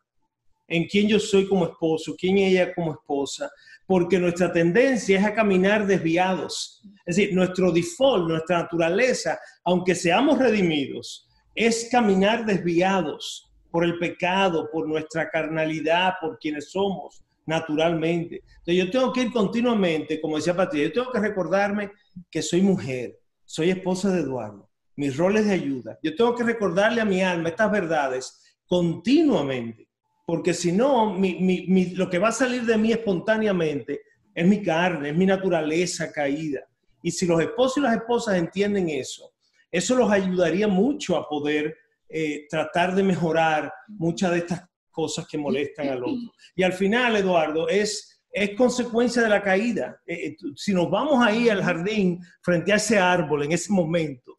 en quién yo soy como esposo, quién ella como esposa, porque nuestra tendencia es a caminar desviados. Es decir, nuestro default, nuestra naturaleza, aunque seamos redimidos, es caminar desviados por el pecado, por nuestra carnalidad, por quienes somos naturalmente. Entonces yo tengo que ir continuamente, como decía Patricia, yo tengo que recordarme que soy mujer, soy esposa de Eduardo, mis roles de ayuda. Yo tengo que recordarle a mi alma estas verdades continuamente, porque si no, lo que va a salir de mí espontáneamente es mi carne, es mi naturaleza caída. Y si los esposos y las esposas entienden eso, eso los ayudaría mucho a poder eh, tratar de mejorar muchas de estas cosas que molestan al otro. Y al final, Eduardo, es, es consecuencia de la caída. Eh, eh, si nos vamos ahí al jardín frente a ese árbol en ese momento,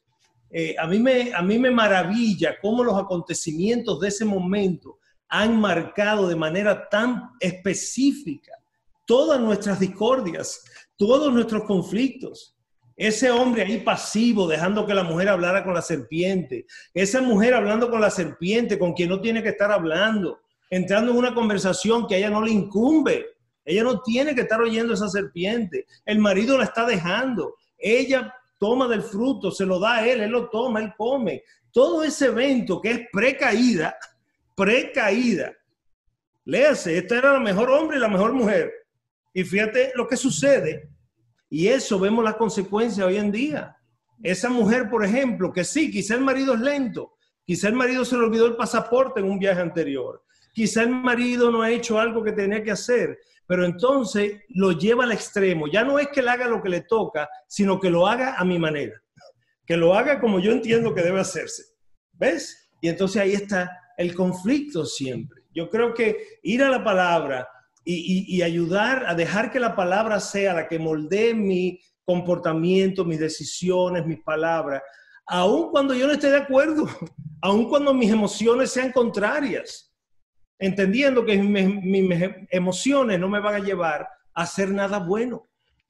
eh, a, mí me, a mí me maravilla cómo los acontecimientos de ese momento han marcado de manera tan específica todas nuestras discordias, todos nuestros conflictos. Ese hombre ahí pasivo, dejando que la mujer hablara con la serpiente. Esa mujer hablando con la serpiente, con quien no tiene que estar hablando entrando en una conversación que a ella no le incumbe. Ella no tiene que estar oyendo esa serpiente. El marido la está dejando. ella toma del fruto, se lo da a él, él lo toma, él come. Todo ese evento que es precaída, precaída. Léase, esta era la mejor hombre y la mejor mujer. Y fíjate lo que sucede. Y eso vemos las consecuencias hoy en día. Esa mujer, por ejemplo, que sí, quizá el marido es lento, quizá el marido se le olvidó el pasaporte en un viaje anterior, quizá el marido no ha hecho algo que tenía que hacer, pero entonces lo lleva al extremo. Ya no es que él haga lo que le toca, sino que lo haga a mi manera, que lo haga como yo entiendo que debe hacerse. ¿Ves? Y entonces ahí está el conflicto siempre. Yo creo que ir a la palabra y, ayudar a dejar que la palabra sea la que moldee mi comportamiento, mis decisiones, mis palabras, aun cuando yo no esté de acuerdo, aun cuando mis emociones sean contrarias entendiendo que mis, emociones no me van a llevar a hacer nada bueno.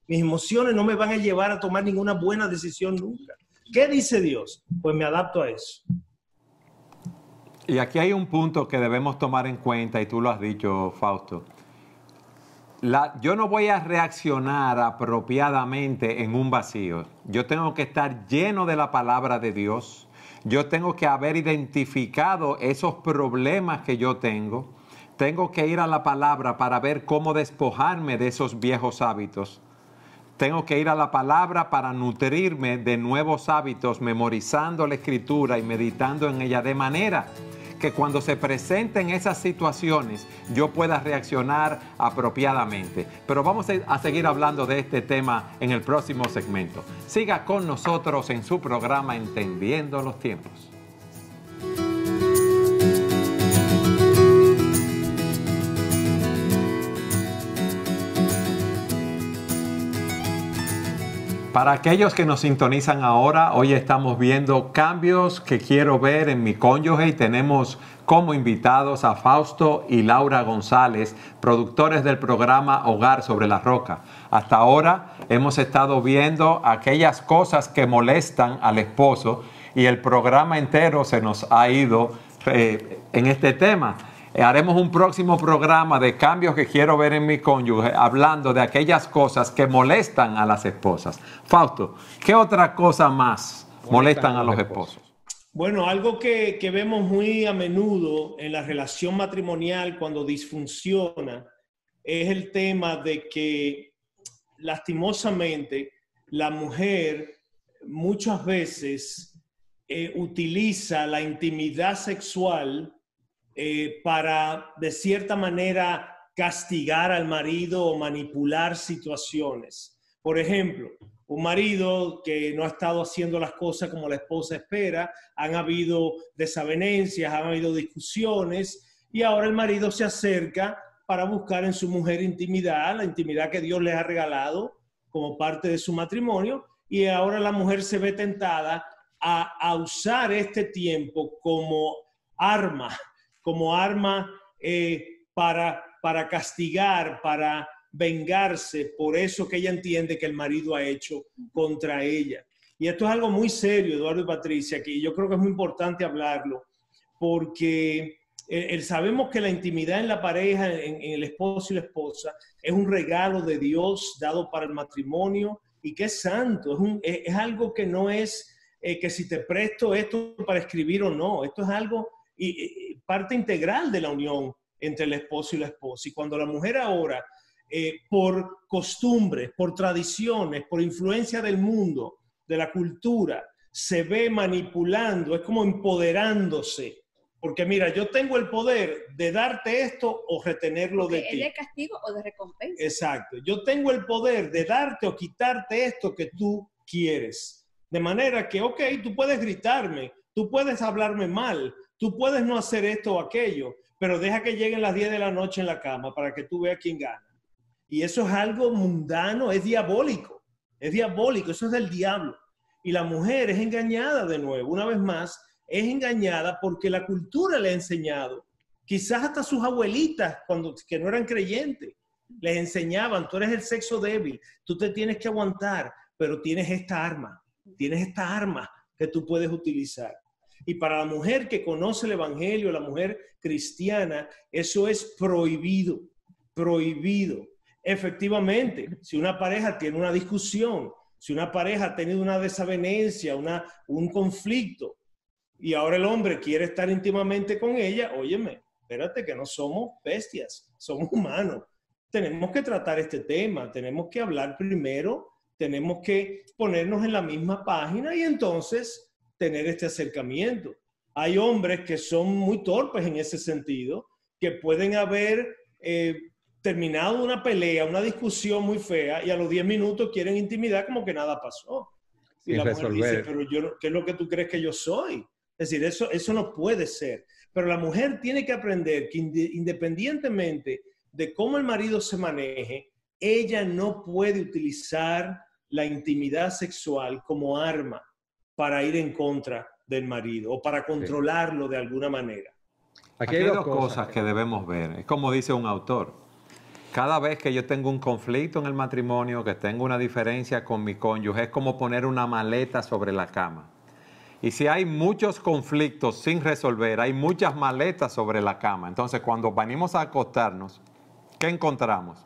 Mis emociones no me van a llevar a tomar ninguna buena decisión nunca. ¿Qué dice Dios? Pues me adapto a eso. Y aquí hay un punto que debemos tomar en cuenta, y tú lo has dicho, Fausto. yo no voy a reaccionar apropiadamente en un vacío. Yo tengo que estar lleno de la palabra de Dios yo tengo que haber identificado esos problemas que yo tengo. Tengo que ir a la palabra para ver cómo despojarme de esos viejos hábitos. Tengo que ir a la palabra para nutrirme de nuevos hábitos, memorizando la escritura y meditando en ella de manera que cuando se presenten esas situaciones yo pueda reaccionar apropiadamente. Pero vamos a seguir hablando de este tema en el próximo segmento. Siga con nosotros en su programa Entendiendo los Tiempos. Para aquellos que nos sintonizan ahora, hoy estamos viendo cambios que quiero ver en mi cónyuge y tenemos como invitados a Fausto y Laura González, productores del programa Hogar sobre la Roca. Hasta ahora hemos estado viendo aquellas cosas que molestan al esposo y el programa entero se nos ha ido eh, en este tema. Eh, haremos un próximo programa de cambios que quiero ver en mi cónyuge, hablando de aquellas cosas que molestan a las esposas. Fausto, ¿qué otra cosa más molestan, a los esposos? Bueno, algo que, que, vemos muy a menudo en la relación matrimonial cuando disfunciona es el tema de que lastimosamente la mujer muchas veces eh, utiliza la intimidad sexual eh, para, de cierta manera, castigar al marido o manipular situaciones. Por ejemplo, un marido que no ha estado haciendo las cosas como la esposa espera, han habido desavenencias, han habido discusiones y ahora el marido se acerca para buscar en su mujer intimidad, la intimidad que Dios le ha regalado como parte de su matrimonio y ahora la mujer se ve tentada a usar este tiempo como arma como arma eh, para, para castigar, para vengarse por eso que ella entiende que el marido ha hecho contra ella. Y esto es algo muy serio, Eduardo y Patricia, que yo creo que es muy importante hablarlo, porque eh, sabemos que la intimidad en la pareja, en, el esposo y la esposa, es un regalo de Dios dado para el matrimonio y que es santo, es, un, es, algo que no es eh, que si te presto esto para escribir o no, esto es algo y, parte integral de la unión entre el esposo y la esposa. Y cuando la mujer ahora, eh, por costumbres, por tradiciones, por influencia del mundo, de la cultura, se ve manipulando, es como empoderándose. Porque mira, yo tengo el poder de darte esto o retenerlo de ti. ¿Es de castigo o de recompensa? Exacto. Yo tengo el poder de darte o quitarte esto que tú quieres. De manera que, ok, tú puedes gritarme, tú puedes hablarme mal, Tú puedes no hacer esto o aquello, pero deja que lleguen las 10 de la noche en la cama para que tú veas quién gana. Y eso es algo mundano, es diabólico, es diabólico, eso es del diablo. Y la mujer es engañada de nuevo, una vez más, es engañada porque la cultura le ha enseñado. Quizás hasta sus abuelitas, cuando que no eran creyentes, les enseñaban, tú eres el sexo débil, tú te tienes que aguantar, pero tienes esta arma, tienes esta arma que tú puedes utilizar. Y para la mujer que conoce el Evangelio, la mujer cristiana, eso es prohibido, prohibido. Efectivamente, si una pareja tiene una discusión Si una pareja ha tenido una desavenencia, una, un conflicto, y ahora el hombre quiere estar íntimamente con ella, óyeme, espérate que no somos bestias, somos humanos. Tenemos que tratar este tema, tenemos que hablar primero, tenemos que ponernos en la misma página y entonces tener este acercamiento. Hay hombres que son muy torpes en ese sentido, que pueden haber eh, terminado una pelea, una discusión muy fea y a los 10 minutos quieren intimidad como que nada pasó. Y la mujer dice, pero yo, ¿qué es lo que tú crees que yo soy? Es decir, eso, eso no puede ser. Pero la mujer tiene que aprender que independientemente de cómo el marido se maneje, ella no puede utilizar la intimidad sexual como arma para ir en contra del marido o para controlarlo de alguna manera. Aquí hay dos cosas que debemos ver. Es como dice un autor. Cada vez que yo tengo un conflicto en el matrimonio, que tengo una diferencia con mi cónyuge, es como poner una maleta sobre la cama. Y si hay muchos conflictos sin resolver, hay muchas maletas sobre la cama. Entonces, cuando venimos a acostarnos, ¿qué encontramos?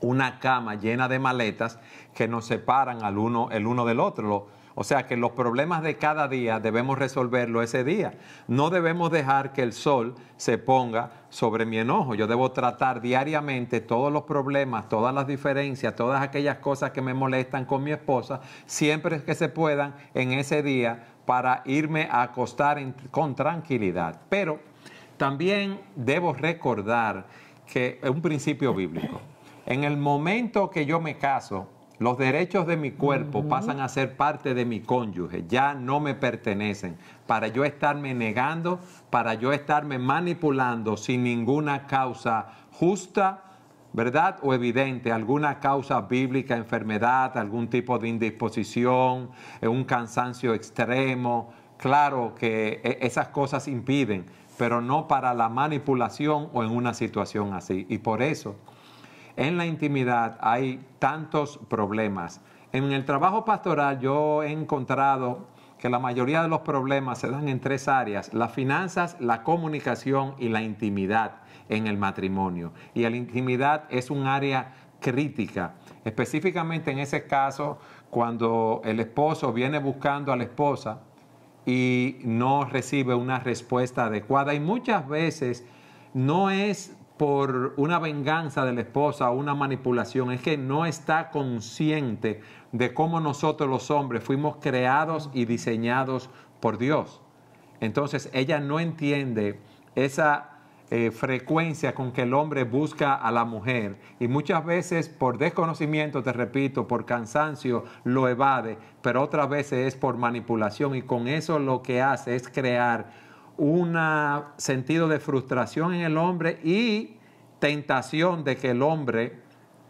Una cama llena de maletas que nos separan al uno, el uno del otro. O sea que los problemas de cada día debemos resolverlo ese día. No debemos dejar que el sol se ponga sobre mi enojo. Yo debo tratar diariamente todos los problemas, todas las diferencias, todas aquellas cosas que me molestan con mi esposa, siempre que se puedan en ese día para irme a acostar con tranquilidad. Pero también debo recordar que es un principio bíblico. En el momento que yo me caso, los derechos de mi cuerpo pasan a ser parte de mi cónyuge, ya no me pertenecen. Para yo estarme negando, para yo estarme manipulando sin ninguna causa justa, ¿verdad? O evidente, alguna causa bíblica, enfermedad, algún tipo de indisposición, eh, un cansancio extremo. Claro que eh, esas cosas impiden, pero no para la manipulación o en una situación así. Y por eso, en la intimidad hay tantos problemas. En el trabajo pastoral yo he encontrado que la mayoría de los problemas se dan en tres áreas, las finanzas, la comunicación y la intimidad en el matrimonio. Y la intimidad es un área crítica, específicamente en ese caso cuando el esposo viene buscando a la esposa y no recibe una respuesta adecuada. Y muchas veces no es por una venganza de la esposa o una manipulación, es que no está consciente de cómo nosotros los hombres fuimos creados y diseñados por Dios. Entonces ella no entiende esa eh, frecuencia con que el hombre busca a la mujer. Y muchas veces por desconocimiento, te repito, por cansancio lo evade, pero otras veces es por manipulación. Y con eso lo que hace es crear un sentido de frustración en el hombre y tentación de que el hombre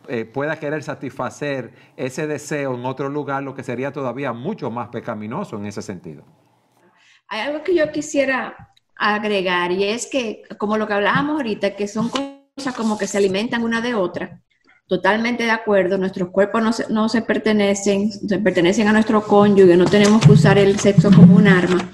eh, pueda querer satisfacer ese deseo en otro lugar, lo que sería todavía mucho más pecaminoso en ese sentido. Hay algo que yo quisiera agregar y es que, como lo que hablábamos ahorita, que son cosas como que se alimentan una de otra. Totalmente de acuerdo, nuestros cuerpos no se, no se pertenecen, se pertenecen a nuestro cónyuge, no tenemos que usar el sexo como un arma.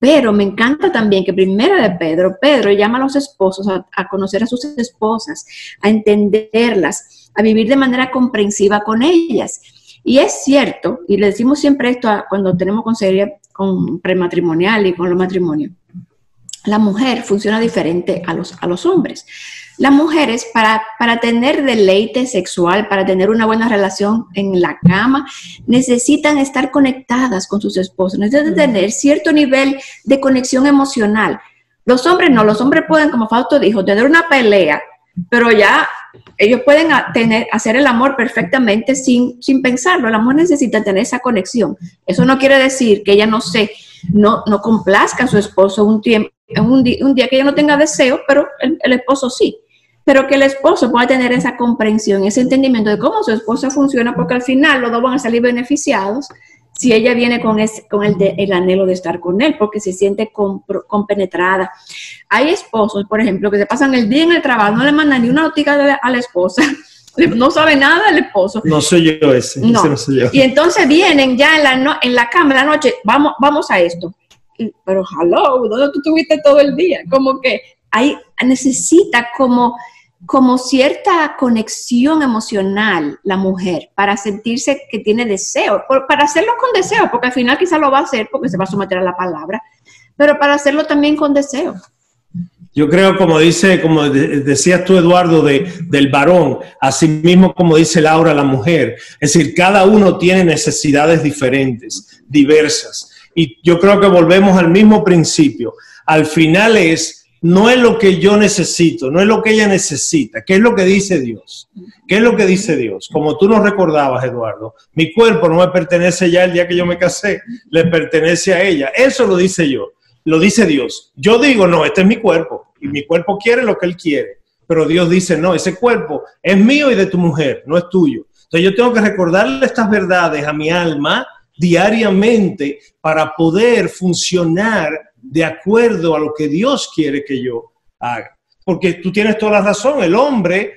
Pero me encanta también que primero de Pedro, Pedro llama a los esposos a, a, conocer a sus esposas, a entenderlas, a vivir de manera comprensiva con ellas. Y es cierto, y le decimos siempre esto cuando tenemos consejería con prematrimonial y con los matrimonios, la mujer funciona diferente a los, a los hombres. Las mujeres, para, para tener deleite sexual, para tener una buena relación en la cama, necesitan estar conectadas con sus esposos, necesitan tener cierto nivel de conexión emocional. Los hombres no, los hombres pueden, como Fausto dijo, tener una pelea, pero ya ellos pueden tener, hacer el amor perfectamente sin, sin pensarlo. El amor necesita tener esa conexión. Eso no quiere decir que ella no se, no, no complazca a su esposo un tiempo, un, día, un día que ella no tenga deseo, pero el, esposo sí. Pero que el esposo pueda tener esa comprensión, ese entendimiento de cómo su esposa funciona, porque al final los dos van a salir beneficiados si ella viene con, ese, con el, el, anhelo de estar con él, porque se siente compenetrada. Hay esposos, por ejemplo, que se pasan el día en el trabajo, no le mandan ni una noticia a la esposa, no sabe nada del esposo. No soy yo ese, no. ese no soy yo. Y entonces vienen ya en la, no, en la cama la noche, vamos, vamos a esto pero hello, ¿dónde tú estuviste todo el día? Como que hay, necesita como como cierta conexión emocional la mujer para sentirse que tiene deseo, para hacerlo con deseo, porque al final quizá lo va a hacer porque se va a someter a la palabra, pero para hacerlo también con deseo. Yo creo, como dice, como decías tú, Eduardo, de, del varón, así mismo como dice Laura, la mujer. Es decir, cada uno tiene necesidades diferentes, diversas. Y yo creo que volvemos al mismo principio. Al final es, no es lo que yo necesito, no es lo que ella necesita. ¿Qué es lo que dice Dios? ¿Qué es lo que dice Dios? Como tú nos recordabas, Eduardo, mi cuerpo no me pertenece ya el día que yo me casé, le pertenece a ella. Eso lo dice yo lo dice Dios. Yo digo, no, este es mi cuerpo y mi cuerpo quiere lo que él quiere. Pero Dios dice, no, ese cuerpo es mío y de tu mujer, no es tuyo. Entonces yo tengo que recordarle estas verdades a mi alma diariamente para poder funcionar de acuerdo a lo que Dios quiere que yo haga. Porque tú tienes toda la razón, el hombre,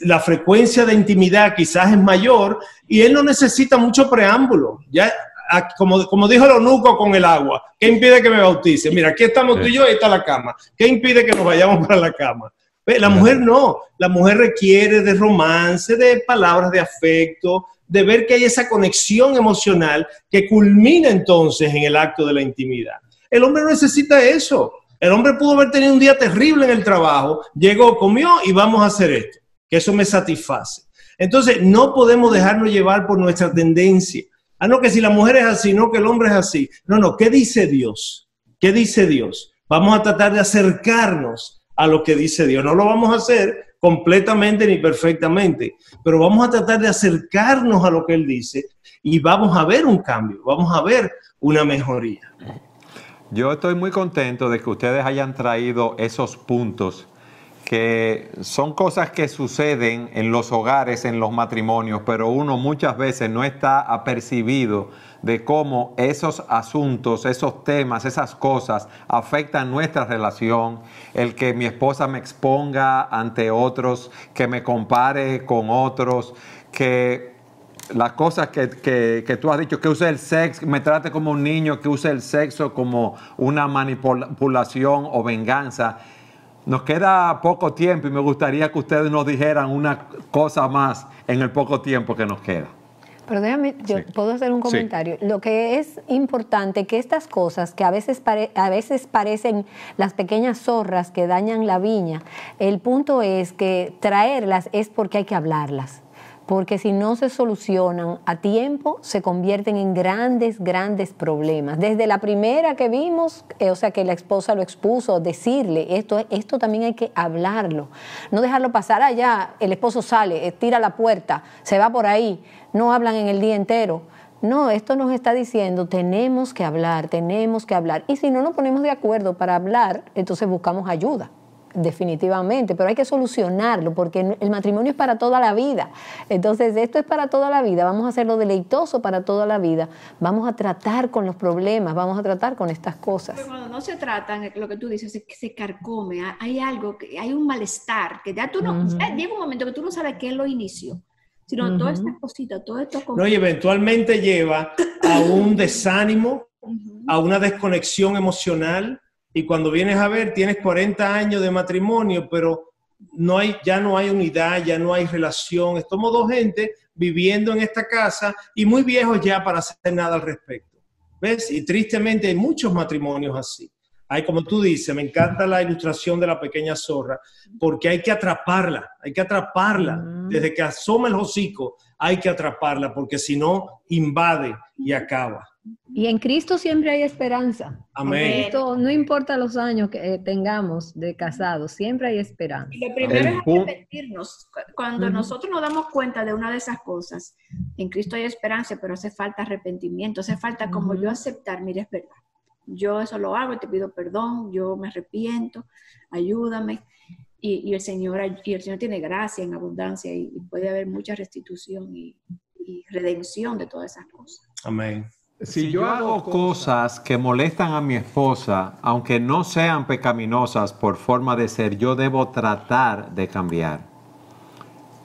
la frecuencia de intimidad quizás es mayor y él no necesita mucho preámbulo. Ya como, como dijo el onuco con el agua, ¿qué impide que me bautice? Mira, aquí estamos tú y yo, ahí está la cama. ¿Qué impide que nos vayamos para la cama? La mujer no, la mujer requiere de romance, de palabras de afecto, de ver que hay esa conexión emocional que culmina entonces en el acto de la intimidad. El hombre no necesita eso. El hombre pudo haber tenido un día terrible en el trabajo, llegó, comió y vamos a hacer esto, que eso me satisface. Entonces, no podemos dejarnos llevar por nuestra tendencia. Ah, no, que si la mujer es así, no que el hombre es así. No, no, ¿qué dice Dios? ¿Qué dice Dios? Vamos a tratar de acercarnos a lo que dice Dios. No lo vamos a hacer completamente ni perfectamente, pero vamos a tratar de acercarnos a lo que Él dice y vamos a ver un cambio, vamos a ver una mejoría. Yo estoy muy contento de que ustedes hayan traído esos puntos que son cosas que suceden en los hogares, en los matrimonios, pero uno muchas veces no está apercibido de cómo esos asuntos, esos temas, esas cosas afectan nuestra relación, el que mi esposa me exponga ante otros, que me compare con otros, que las cosas que, que, tú has dicho, que use el sexo, me trate como un niño, que use el sexo como una manipulación o venganza nos queda poco tiempo y me gustaría que ustedes nos dijeran una cosa más en el poco tiempo que nos queda. Pero déjame, yo puedo hacer un comentario. Lo que es importante que estas cosas que a veces, a veces parecen las pequeñas zorras que dañan la viña, el punto es que traerlas es porque hay que hablarlas porque si no se solucionan a tiempo, se convierten en grandes, grandes problemas. Desde la primera que vimos, eh, o sea, que la esposa lo expuso, decirle, esto, esto también hay que hablarlo, no dejarlo pasar allá, el esposo sale, eh, tira la puerta, se va por ahí, no hablan en el día entero. No, esto nos está diciendo, tenemos que hablar, tenemos que hablar. Y si no nos ponemos de acuerdo para hablar, entonces buscamos ayuda definitivamente, pero hay que solucionarlo porque el matrimonio es para toda la vida. Entonces, esto es para toda la vida, vamos a hacerlo deleitoso para toda la vida, vamos a tratar con los problemas, vamos a tratar con estas cosas. Pero cuando no se tratan, lo que tú dices, es que se carcome, hay algo, hay un malestar, que ya tú no, llega un momento que tú no sabes qué lo inició, sino todas estas cositas, todo esto... No, y eventualmente lleva a un desánimo, a una desconexión emocional, y cuando vienes a ver, tienes 40 años de matrimonio, pero no hay, ya no hay unidad, ya no hay relación. Estamos dos gente viviendo en esta casa y muy viejos ya para hacer nada al respecto. ¿Ves? Y tristemente hay muchos matrimonios así. Hay, como tú dices, me encanta la ilustración de la pequeña zorra, porque hay que atraparla, hay que atraparla. Desde que asoma el hocico, hay que atraparla, porque si no, invade y acaba. Y en Cristo siempre hay esperanza. Amén. no importa los años que eh, tengamos de casados, siempre hay esperanza. Y lo primero es arrepentirnos. Cuando nosotros nos damos cuenta de una de esas cosas, en Cristo hay esperanza, pero hace falta arrepentimiento, hace falta como yo aceptar, mire, es verdad. Yo eso lo hago, te pido perdón, yo me arrepiento, ayúdame. Y, el, Señor, y el Señor tiene gracia en abundancia y, puede haber mucha restitución y redención de todas esas cosas. Amén. Si yo hago cosas que molestan a mi esposa, aunque no sean pecaminosas por forma de ser, yo debo tratar de cambiar.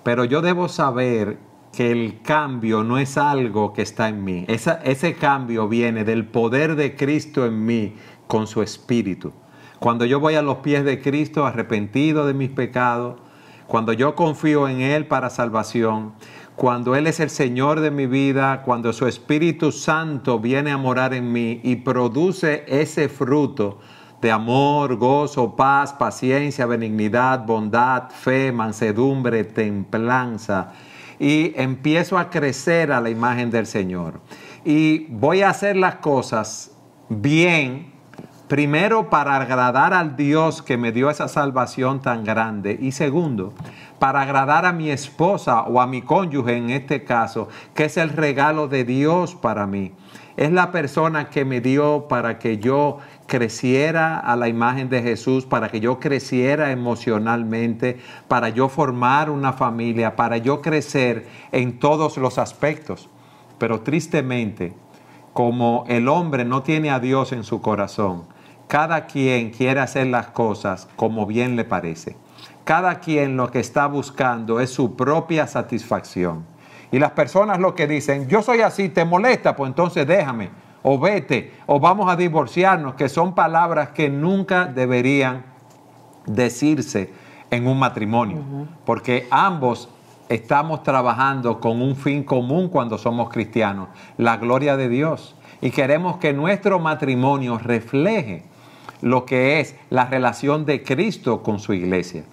Pero yo debo saber que el cambio no es algo que está en mí. ese cambio viene del poder de Cristo en mí con su espíritu. Cuando yo voy a los pies de Cristo arrepentido de mis pecados, cuando yo confío en Él para salvación, cuando Él es el Señor de mi vida, cuando su Espíritu Santo viene a morar en mí y produce ese fruto de amor, gozo, paz, paciencia, benignidad, bondad, fe, mansedumbre, templanza, y empiezo a crecer a la imagen del Señor. Y voy a hacer las cosas bien, primero para agradar al Dios que me dio esa salvación tan grande y segundo, para agradar a mi esposa o a mi cónyuge en este caso, que es el regalo de Dios para mí. Es la persona que me dio para que yo creciera a la imagen de Jesús, para que yo creciera emocionalmente, para yo formar una familia, para yo crecer en todos los aspectos. Pero tristemente, como el hombre no tiene a Dios en su corazón, cada quien quiere hacer las cosas como bien le parece. Cada quien lo que está buscando es su propia satisfacción. Y las personas lo que dicen, yo soy así, te molesta, pues entonces déjame o vete, o vamos a divorciarnos, que son palabras que nunca deberían decirse en un matrimonio, porque ambos estamos trabajando con un fin común cuando somos cristianos, la gloria de Dios, y queremos que nuestro matrimonio refleje lo que es la relación de Cristo con su iglesia.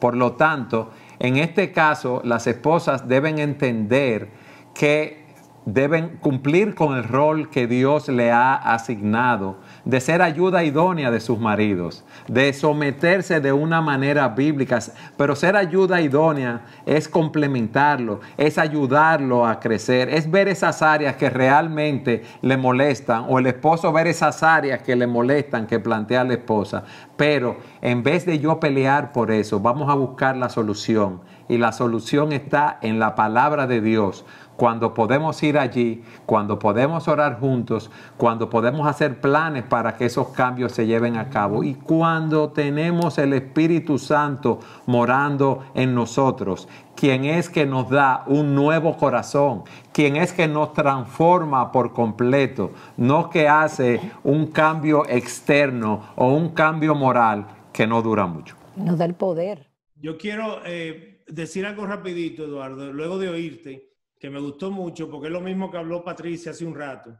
Por lo tanto, en este caso, las esposas deben entender que deben cumplir con el rol que Dios le ha asignado de ser ayuda idónea de sus maridos, de someterse de una manera bíblica, pero ser ayuda idónea es complementarlo, es ayudarlo a crecer, es ver esas áreas que realmente le molestan o el esposo ver esas áreas que le molestan que plantea la esposa, pero en vez de yo pelear por eso, vamos a buscar la solución. Y la solución está en la palabra de Dios cuando podemos ir allí, cuando podemos orar juntos, cuando podemos hacer planes para que esos cambios se lleven a cabo y cuando tenemos el Espíritu Santo morando en nosotros, quien es que nos da un nuevo corazón, quien es que nos transforma por completo, no que hace un cambio externo o un cambio moral que no dura mucho. Nos da el poder. Yo quiero eh, decir algo rapidito, Eduardo, luego de oírte que me gustó mucho, porque es lo mismo que habló Patricia hace un rato.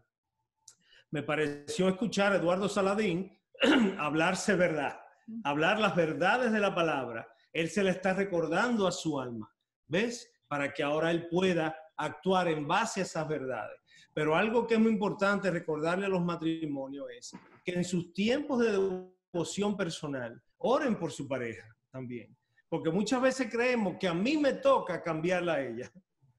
Me pareció escuchar a Eduardo Saladín hablarse verdad, hablar las verdades de la palabra. Él se le está recordando a su alma, ¿ves? Para que ahora él pueda actuar en base a esas verdades. Pero algo que es muy importante recordarle a los matrimonios es que en sus tiempos de devoción personal, oren por su pareja también. Porque muchas veces creemos que a mí me toca cambiarla a ella.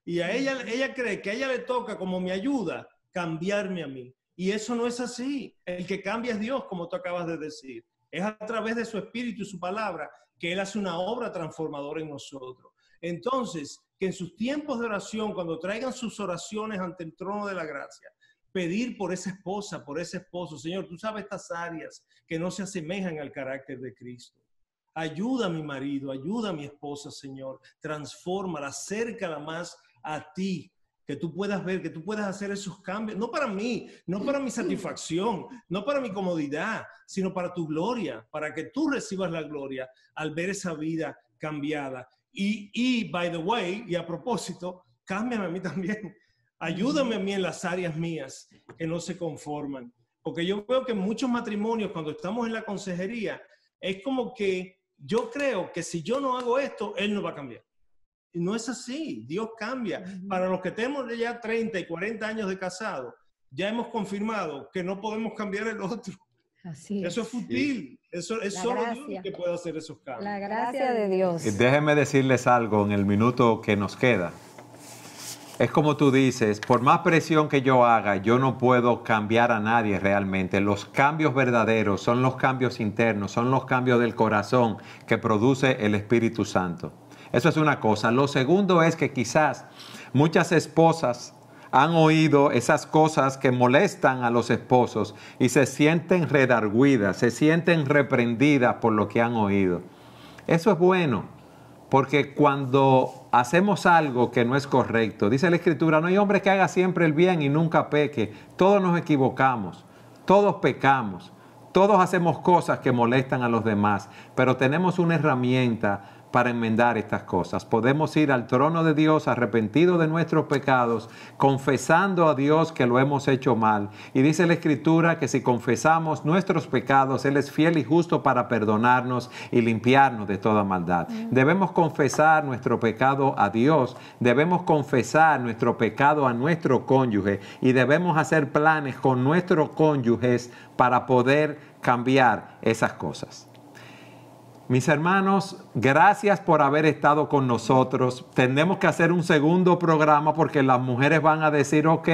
Y a ella, ella cree que a ella le toca como mi ayuda cambiarme a mí. Y eso no es así. El que cambia es Dios, como tú acabas de decir. Es a través de su espíritu y su palabra que Él hace una obra transformadora en nosotros. Entonces, que en sus tiempos de oración, cuando traigan sus oraciones ante el trono de la gracia, pedir por esa esposa, por ese esposo, Señor, tú sabes estas áreas que no se asemejan al carácter de Cristo. Ayuda a mi marido, ayuda a mi esposa, Señor, transfórmala, acércala más a ti, que tú puedas ver, que tú puedas hacer esos cambios, no para mí, no para mi satisfacción, no para mi comodidad, sino para tu gloria, para que tú recibas la gloria al ver esa vida cambiada. Y, y by the way, y a propósito, cámbiame a mí también. Ayúdame a mí en las áreas mías que no se conforman. Porque yo veo que muchos matrimonios, cuando estamos en la consejería, es como que yo creo que si yo no hago esto, él no va a cambiar. Y no es así, Dios cambia. Para los que tenemos ya 30 y 40 años de casado, ya hemos confirmado que no podemos cambiar el otro. Así Eso es futil. Eso es solo Dios que puede hacer esos cambios. La gracia de Dios. Y déjenme decirles algo en el minuto que nos queda. Es como tú dices, por más presión que yo haga, yo no puedo cambiar a nadie realmente. Los cambios verdaderos son los cambios internos, son los cambios del corazón que produce el Espíritu Santo. Eso es una cosa. Lo segundo es que quizás muchas esposas han oído esas cosas que molestan a los esposos y se sienten redarguidas, se sienten reprendidas por lo que han oído. Eso es bueno, porque cuando hacemos algo que no es correcto, dice la Escritura, no hay hombre que haga siempre el bien y nunca peque. Todos nos equivocamos, todos pecamos, todos hacemos cosas que molestan a los demás, pero tenemos una herramienta para enmendar estas cosas. Podemos ir al trono de Dios arrepentido de nuestros pecados, confesando a Dios que lo hemos hecho mal. Y dice la Escritura que si confesamos nuestros pecados, Él es fiel y justo para perdonarnos y limpiarnos de toda maldad. Debemos confesar nuestro pecado a Dios, debemos confesar nuestro pecado a nuestro cónyuge y debemos hacer planes con nuestros cónyuges para poder cambiar esas cosas. Mis hermanos, gracias por haber estado con nosotros. Tenemos que hacer un segundo programa porque las mujeres van a decir, ok,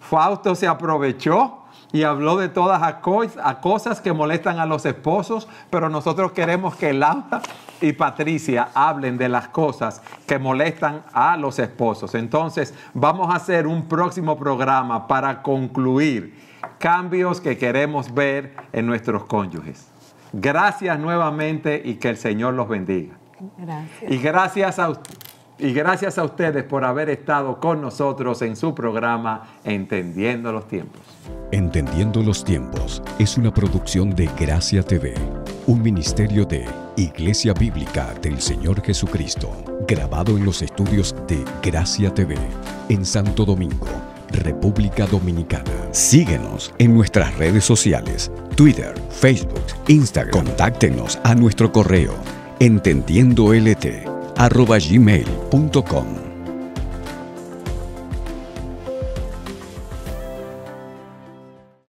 Fausto se aprovechó y habló de todas las cosas que molestan a los esposos, pero nosotros queremos que Laura y Patricia hablen de las cosas que molestan a los esposos. Entonces, vamos a hacer un próximo programa para concluir cambios que queremos ver en nuestros cónyuges. Gracias nuevamente y que el Señor los bendiga. Gracias. Y gracias a y gracias a ustedes por haber estado con nosotros en su programa Entendiendo los Tiempos. Entendiendo los Tiempos es una producción de Gracia TV, un ministerio de Iglesia Bíblica del Señor Jesucristo, grabado en los estudios de Gracia TV en Santo Domingo, República Dominicana. Síguenos en nuestras redes sociales, Twitter, Facebook, Instagram. Contáctenos a nuestro correo entendiendolt.gmail.com